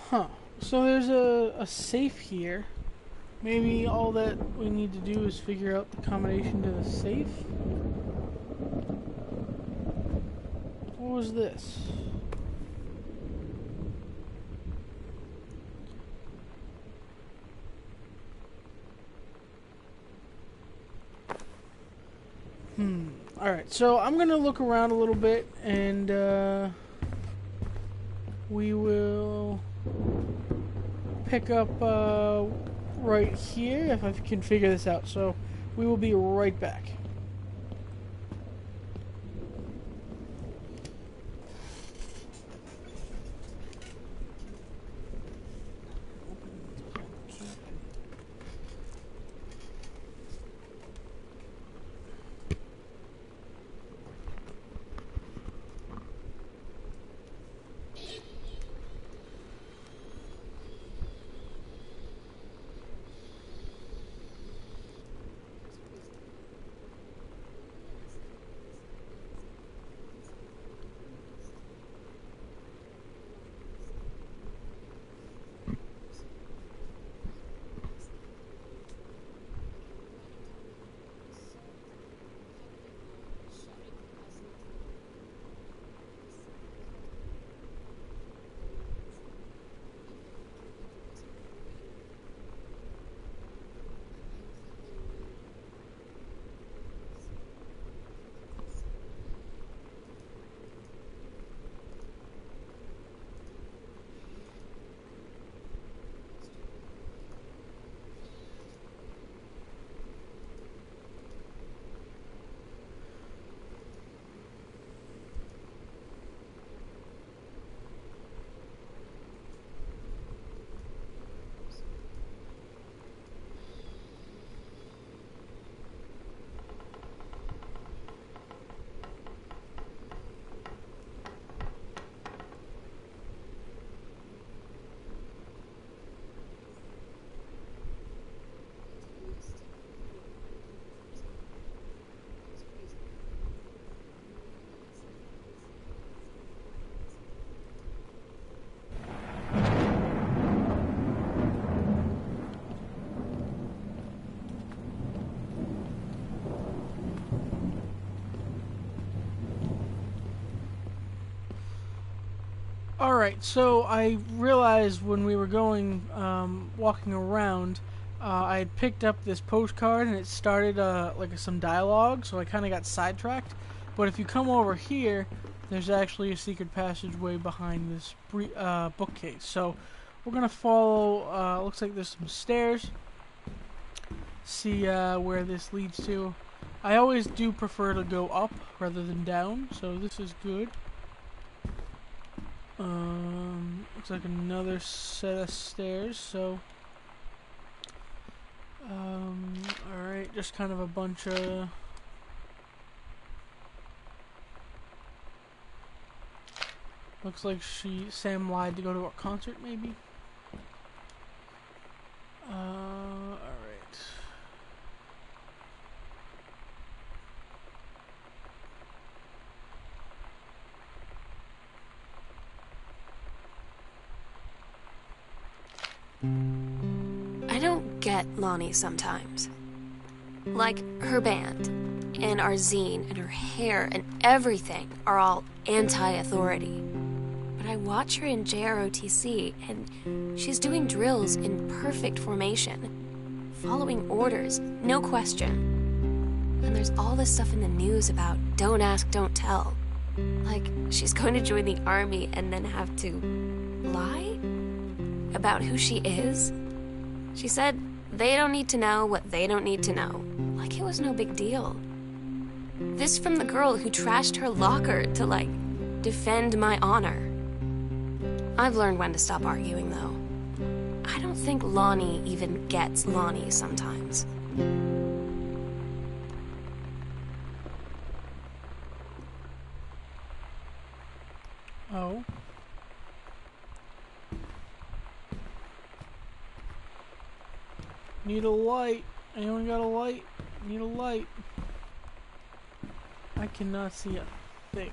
Huh. So there's a, safe here. Maybe all that we need to do is figure out the combination to the safe? What was this? Hmm. Alright, so I'm gonna look around a little bit and uh, we will pick up uh, right here if I can figure this out. So we will be right back. All right, so I realized when we were going, um, walking around, uh, I had picked up this postcard and it started uh, like some dialogue, so I kind of got sidetracked. But if you come over here, there's actually a secret passageway behind this uh, bookcase. So we're gonna follow. Uh, looks like there's some stairs. See uh, where this leads to. I always do prefer to go up rather than down, so this is good. Um, looks like another set of stairs, so. Um, alright, just kind of a bunch of. Looks like she, Sam lied to go to a concert, maybe? Uh, Lonnie sometimes. Like her band, and our zine, and her hair, and everything are all anti authority. But I watch her in JROTC, and she's doing drills in perfect formation, following orders, no question. And there's all this stuff in the news about don't ask, don't tell. Like she's going to join the army and then have to lie? About who she is? She said they don't need to know what they don't need to know. Like it was no big deal. This from the girl who trashed her locker to, like, defend my honor. I've learned when to stop arguing, though. I don't think Lonnie even gets Lonnie sometimes. Oh. Need a light. Anyone got a light? Need a light. I cannot see a thing.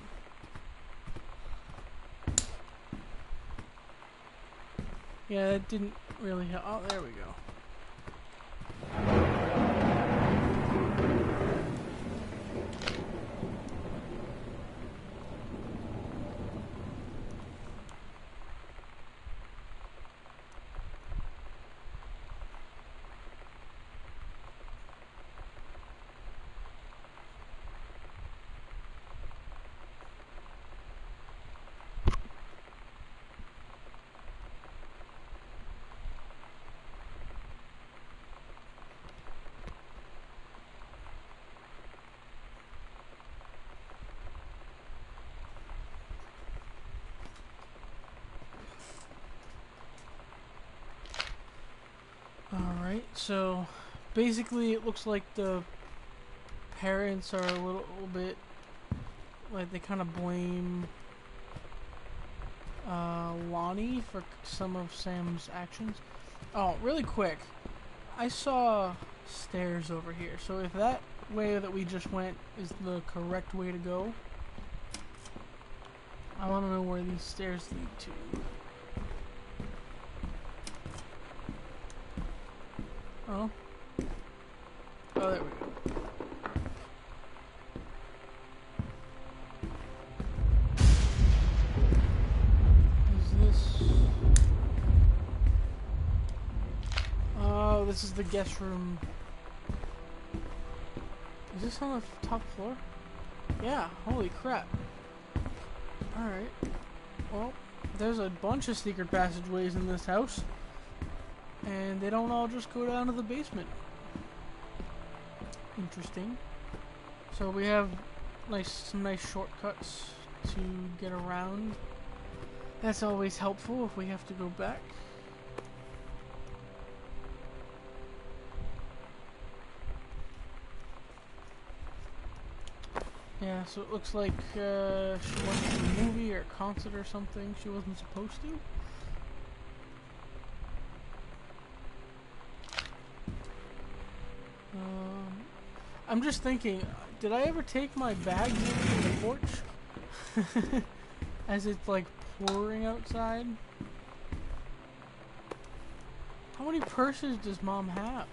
Yeah, that didn't really help. Oh, there we go. Alright, so basically it looks like the parents are a little, little bit like they kind of blame uh, Lonnie for some of Sam's actions. Oh, really quick, I saw stairs over here. So if that way that we just went is the correct way to go, I want to know where these stairs lead to. Guest room. Is this on the top floor? Yeah, holy crap. Alright. Well, there's a bunch of secret passageways in this house and they don't all just go down to the basement. Interesting. So we have nice some nice shortcuts to get around. That's always helpful if we have to go back. So it looks like uh, she went to a movie or a concert or something she wasn't supposed to. Um, I'm just thinking, did I ever take my bags into the porch? As it's like pouring outside? How many purses does mom have?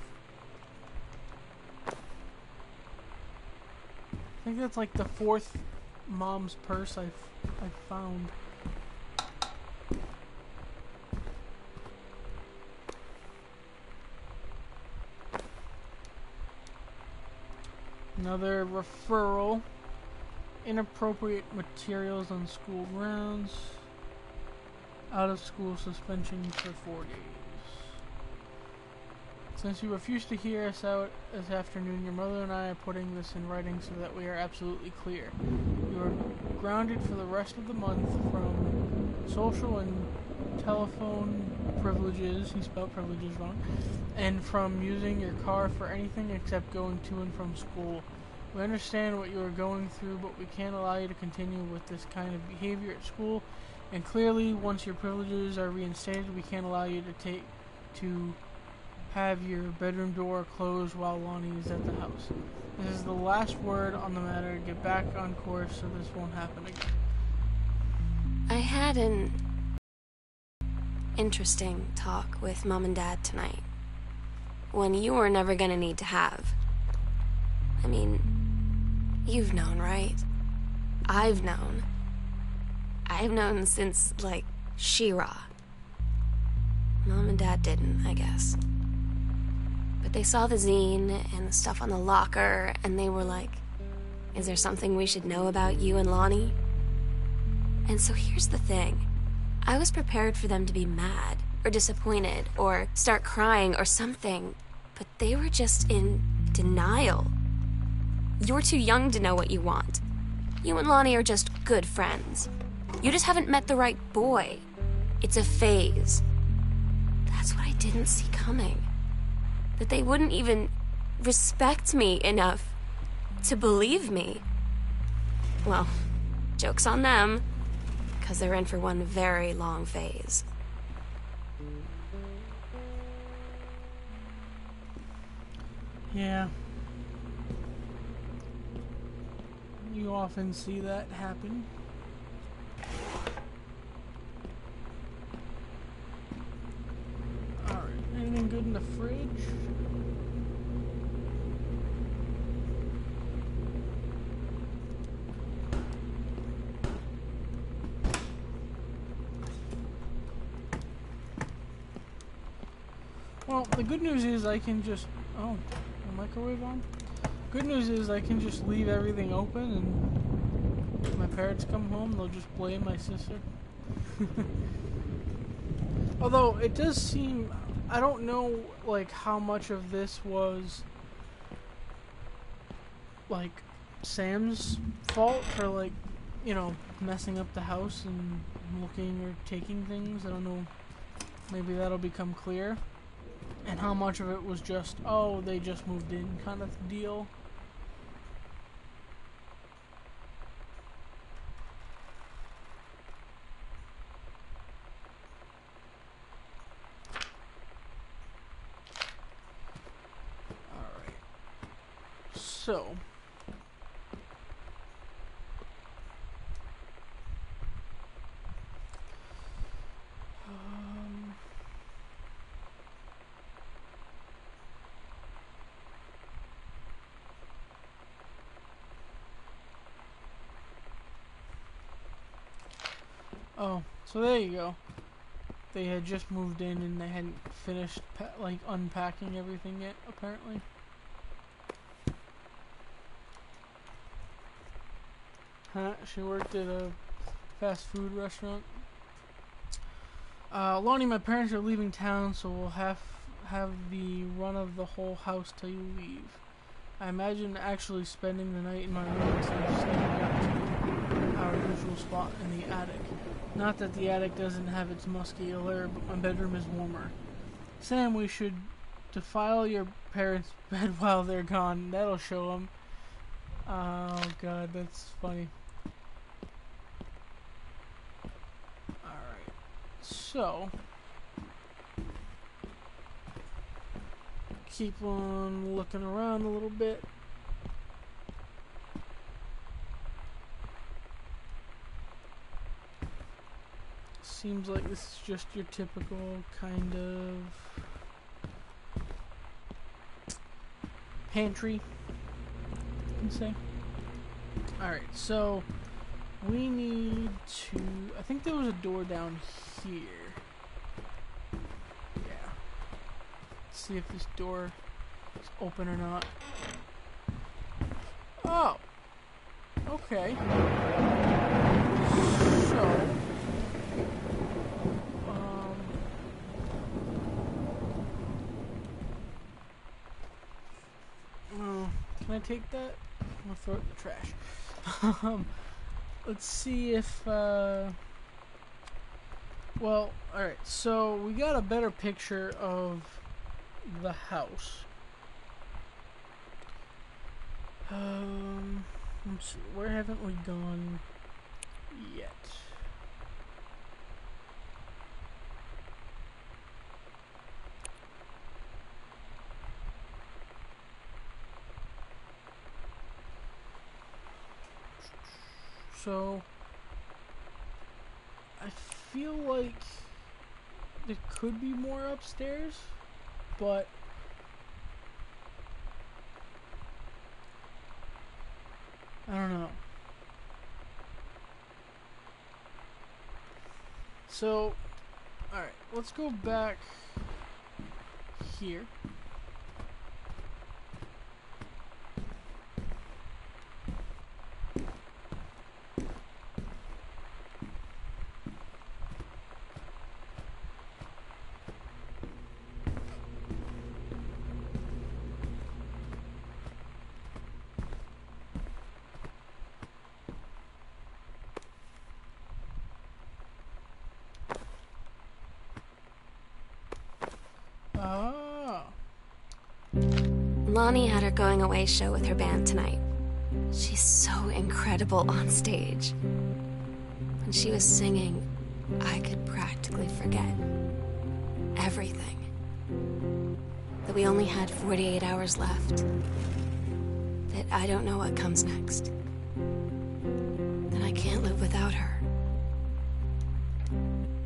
I think that's like the fourth mom's purse I've, I've found. Another referral. Inappropriate materials on school grounds. Out of school suspension for four days. Since you refused to hear us out this afternoon, your mother and I are putting this in writing so that we are absolutely clear. You are grounded for the rest of the month from social and telephone privileges, he spelled privileges wrong, and from using your car for anything except going to and from school. We understand what you are going through, but we can't allow you to continue with this kind of behavior at school. And clearly, once your privileges are reinstated, we can't allow you to take to have your bedroom door closed while Lonnie is at the house. This is the last word on the matter. Get back on course so this won't happen again. I had an interesting talk with mom and dad tonight. One you were never gonna need to have. I mean, you've known, right? I've known. I've known since, like, Shira. Mom and dad didn't, I guess. But they saw the zine and the stuff on the locker, and they were like, Is there something we should know about you and Lonnie? And so here's the thing I was prepared for them to be mad, or disappointed, or start crying, or something, but they were just in denial. You're too young to know what you want. You and Lonnie are just good friends. You just haven't met the right boy. It's a phase. That's what I didn't see coming. That they wouldn't even respect me enough to believe me. Well, joke's on them, because they're in for one very long phase. Yeah. You often see that happen. Alright, anything good in the fridge? Well, the good news is I can just. Oh, the microwave on? Good news is I can just leave everything open and if my parents come home, they'll just blame my sister. Although it does seem I don't know like how much of this was like Sam's fault for like, you know, messing up the house and looking or taking things. I don't know. Maybe that'll become clear. And how much of it was just, oh, they just moved in kind of deal. Alright. So. Um, Oh, so there you go. They had just moved in and they hadn't finished like unpacking everything yet, apparently. Huh? She worked at a fast food restaurant. Uh, Lonnie, my parents are leaving town, so we'll have have the run of the whole house till you leave. I imagine actually spending the night in my room instead of sneaking up to our usual spot in the attic. Not that the attic doesn't have its musky air, but my bedroom is warmer. Sam, we should defile your parents' bed while they're gone. That'll show them. Oh god, that's funny. Alright. So. Keep on looking around a little bit. Seems like this is just your typical kind of pantry, you can say. Alright, so we need to. I think there was a door down here. Yeah. Let's see if this door is open or not. Oh. Okay. So. Um. Oh, can I take that? I'm gonna throw it in the trash. um, let's see if. Uh, well, alright, so we got a better picture of the house. Um, let's see, where haven't we gone yet? So, I feel like there could be more upstairs, but I don't know. So, alright, let's go back here. Ah, Lonnie had her going away show with her band tonight. She's so incredible on stage. When she was singing, I could practically forget everything. That we only had 48 hours left. That I don't know what comes next. That I can't live without her.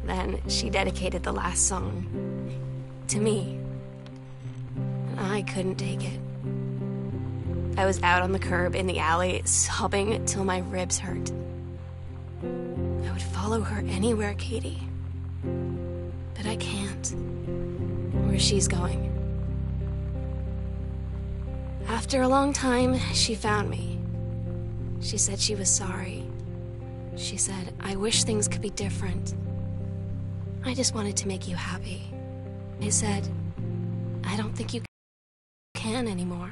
Then she dedicated the last song to me. And I couldn't take it. I was out on the curb in the alley, sobbing till my ribs hurt. I would follow her anywhere, Katie. But I can't. Where she's going. After a long time, she found me. She said she was sorry. She said, I wish things could be different. I just wanted to make you happy. I said, I don't think you can anymore.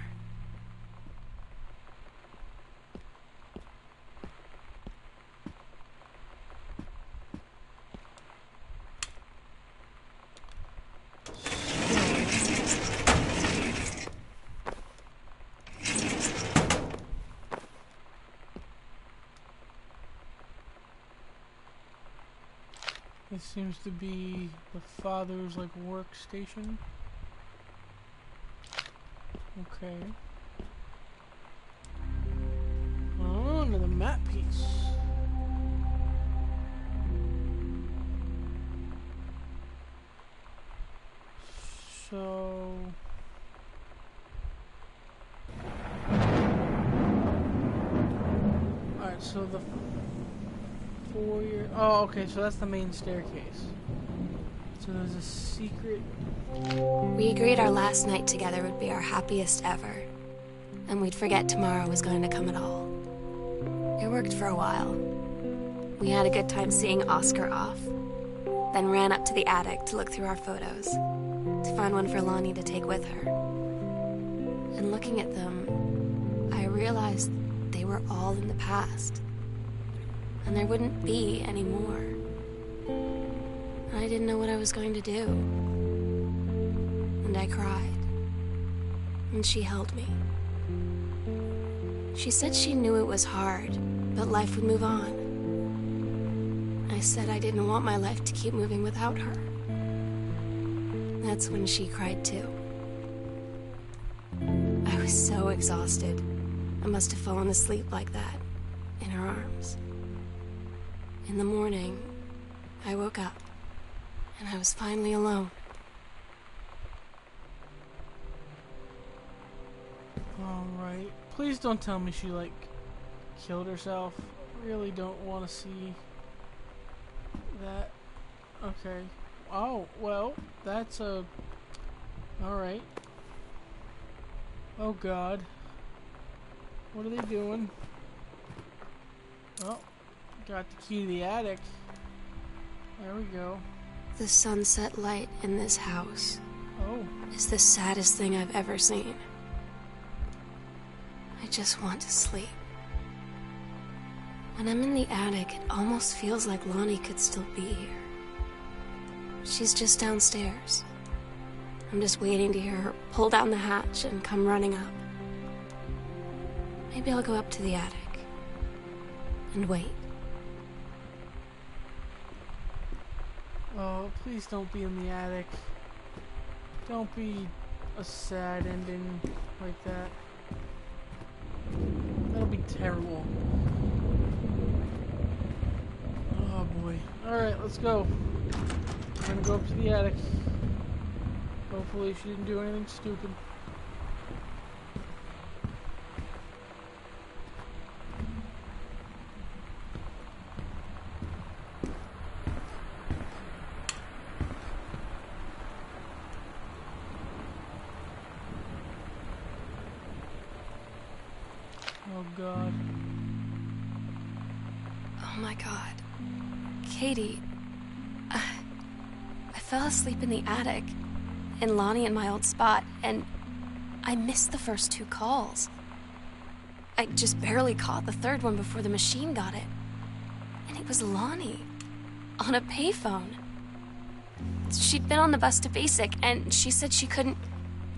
It seems to be the father's like workstation. Okay. Oh, another map piece. Oh, okay, so that's the main staircase. So there's a secret. We agreed our last night together would be our happiest ever, and we'd forget tomorrow was going to come at all. It worked for a while. We had a good time seeing Oscar off, then ran up to the attic to look through our photos, to find one for Lonnie to take with her. And looking at them, I realized they were all in the past, and there wouldn't be any more. I didn't know what I was going to do. And I cried. And she held me. She said she knew it was hard, but life would move on. I said I didn't want my life to keep moving without her. That's when she cried too. I was so exhausted. I must have fallen asleep like that. In the morning, I woke up, and I was finally alone. Alright. Please don't tell me she, like, killed herself. Really don't want to see that. Okay. Oh, well, that's a. Alright. Oh god. What are they doing? Oh, got the key to the attic. There we go. The sunset light in this house Oh, is the saddest thing I've ever seen. I just want to sleep. When I'm in the attic, it almost feels like Lonnie could still be here. She's just downstairs. I'm just waiting to hear her pull down the hatch and come running up. Maybe I'll go up to the attic and wait. Oh, please don't be in the attic. Don't be a sad ending like that. That'll be terrible. Oh boy. Alright, let's go. I'm gonna go up to the attic. Hopefully she didn't do anything stupid. Oh. My god. Katie. I, I fell asleep in the attic, in Lonnie and my old spot, and I missed the first two calls. I just barely caught the third one before the machine got it. And it was Lonnie, on a payphone. She'd been on the bus to basic, and she said she couldn't.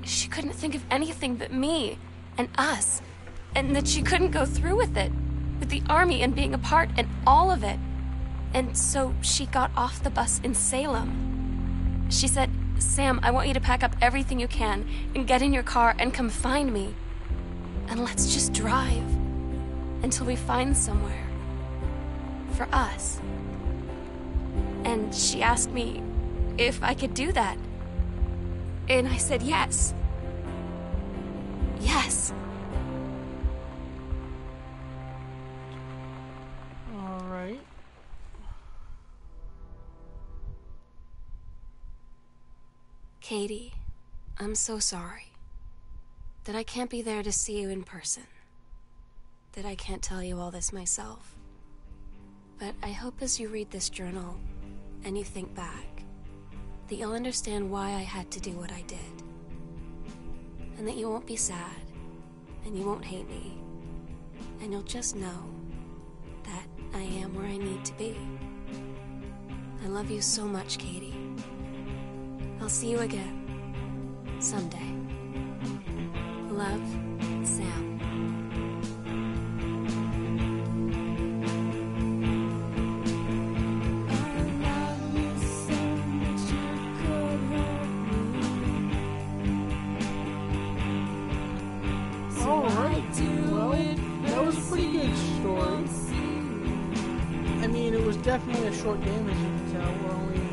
She couldn't think of anything but me and us, and that she couldn't go through with it, with the army and being apart and all of it. And so she got off the bus in Salem. She said, Sam, I want you to pack up everything you can and get in your car and come find me. And let's just drive until we find somewhere for us. And she asked me if I could do that. And I said yes. Yes. Katie, I'm so sorry that I can't be there to see you in person. That I can't tell you all this myself. But I hope as you read this journal and you think back, that you'll understand why I had to do what I did. And that you won't be sad, and you won't hate me, and you'll just know that I am where I need to be. I love you so much, Katie. I'll see you again. Someday. Love, Sam. Alright. Well, that was a pretty good story. I mean, it was definitely a short game, as you can tell. We're only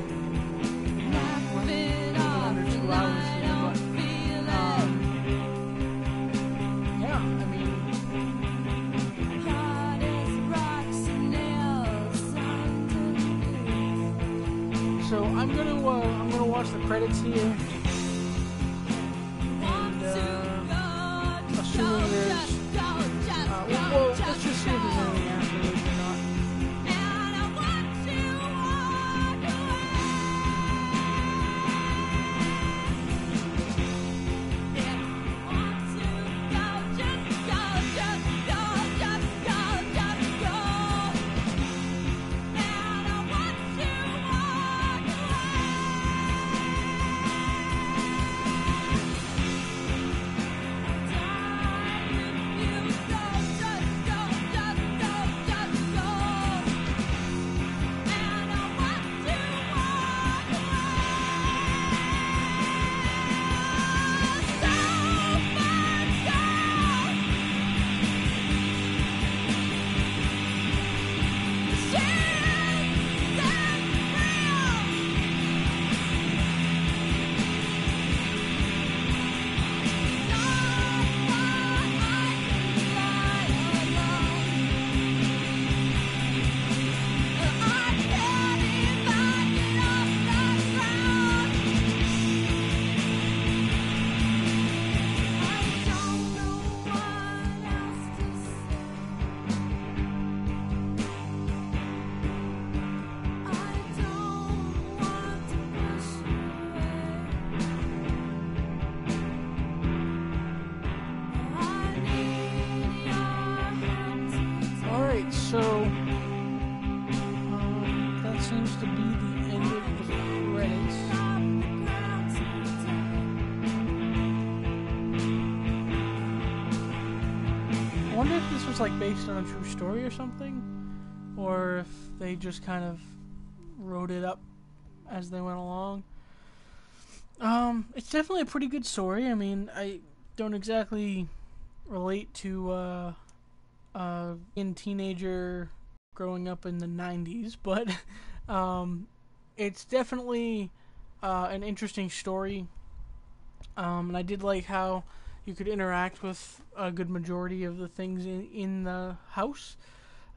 was like based on a true story or something, or if they just kind of wrote it up as they went along. Um, it's definitely a pretty good story. I mean, I don't exactly relate to uh, uh, in teenager growing up in the '90s, but um, it's definitely uh, an interesting story. Um, and I did like how you could interact with a good majority of the things in, in the house.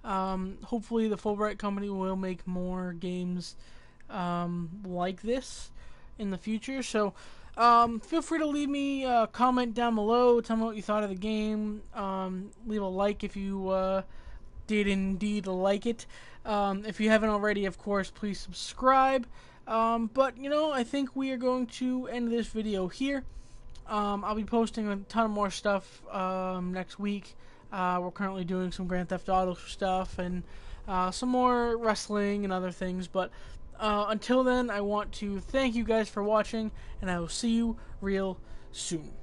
Um, hopefully, the Fulbright Company will make more games um, like this in the future. So, um, feel free to leave me a comment down below. Tell me what you thought of the game. Um, leave a like if you uh, did indeed like it. Um, if you haven't already, of course, please subscribe. Um, but, you know, I think we are going to end this video here. Um, I'll be posting a ton of more stuff um, next week. Uh, we're currently doing some Grand Theft Auto stuff and uh, some more wrestling and other things. But uh, until then, I want to thank you guys for watching, and I will see you real soon.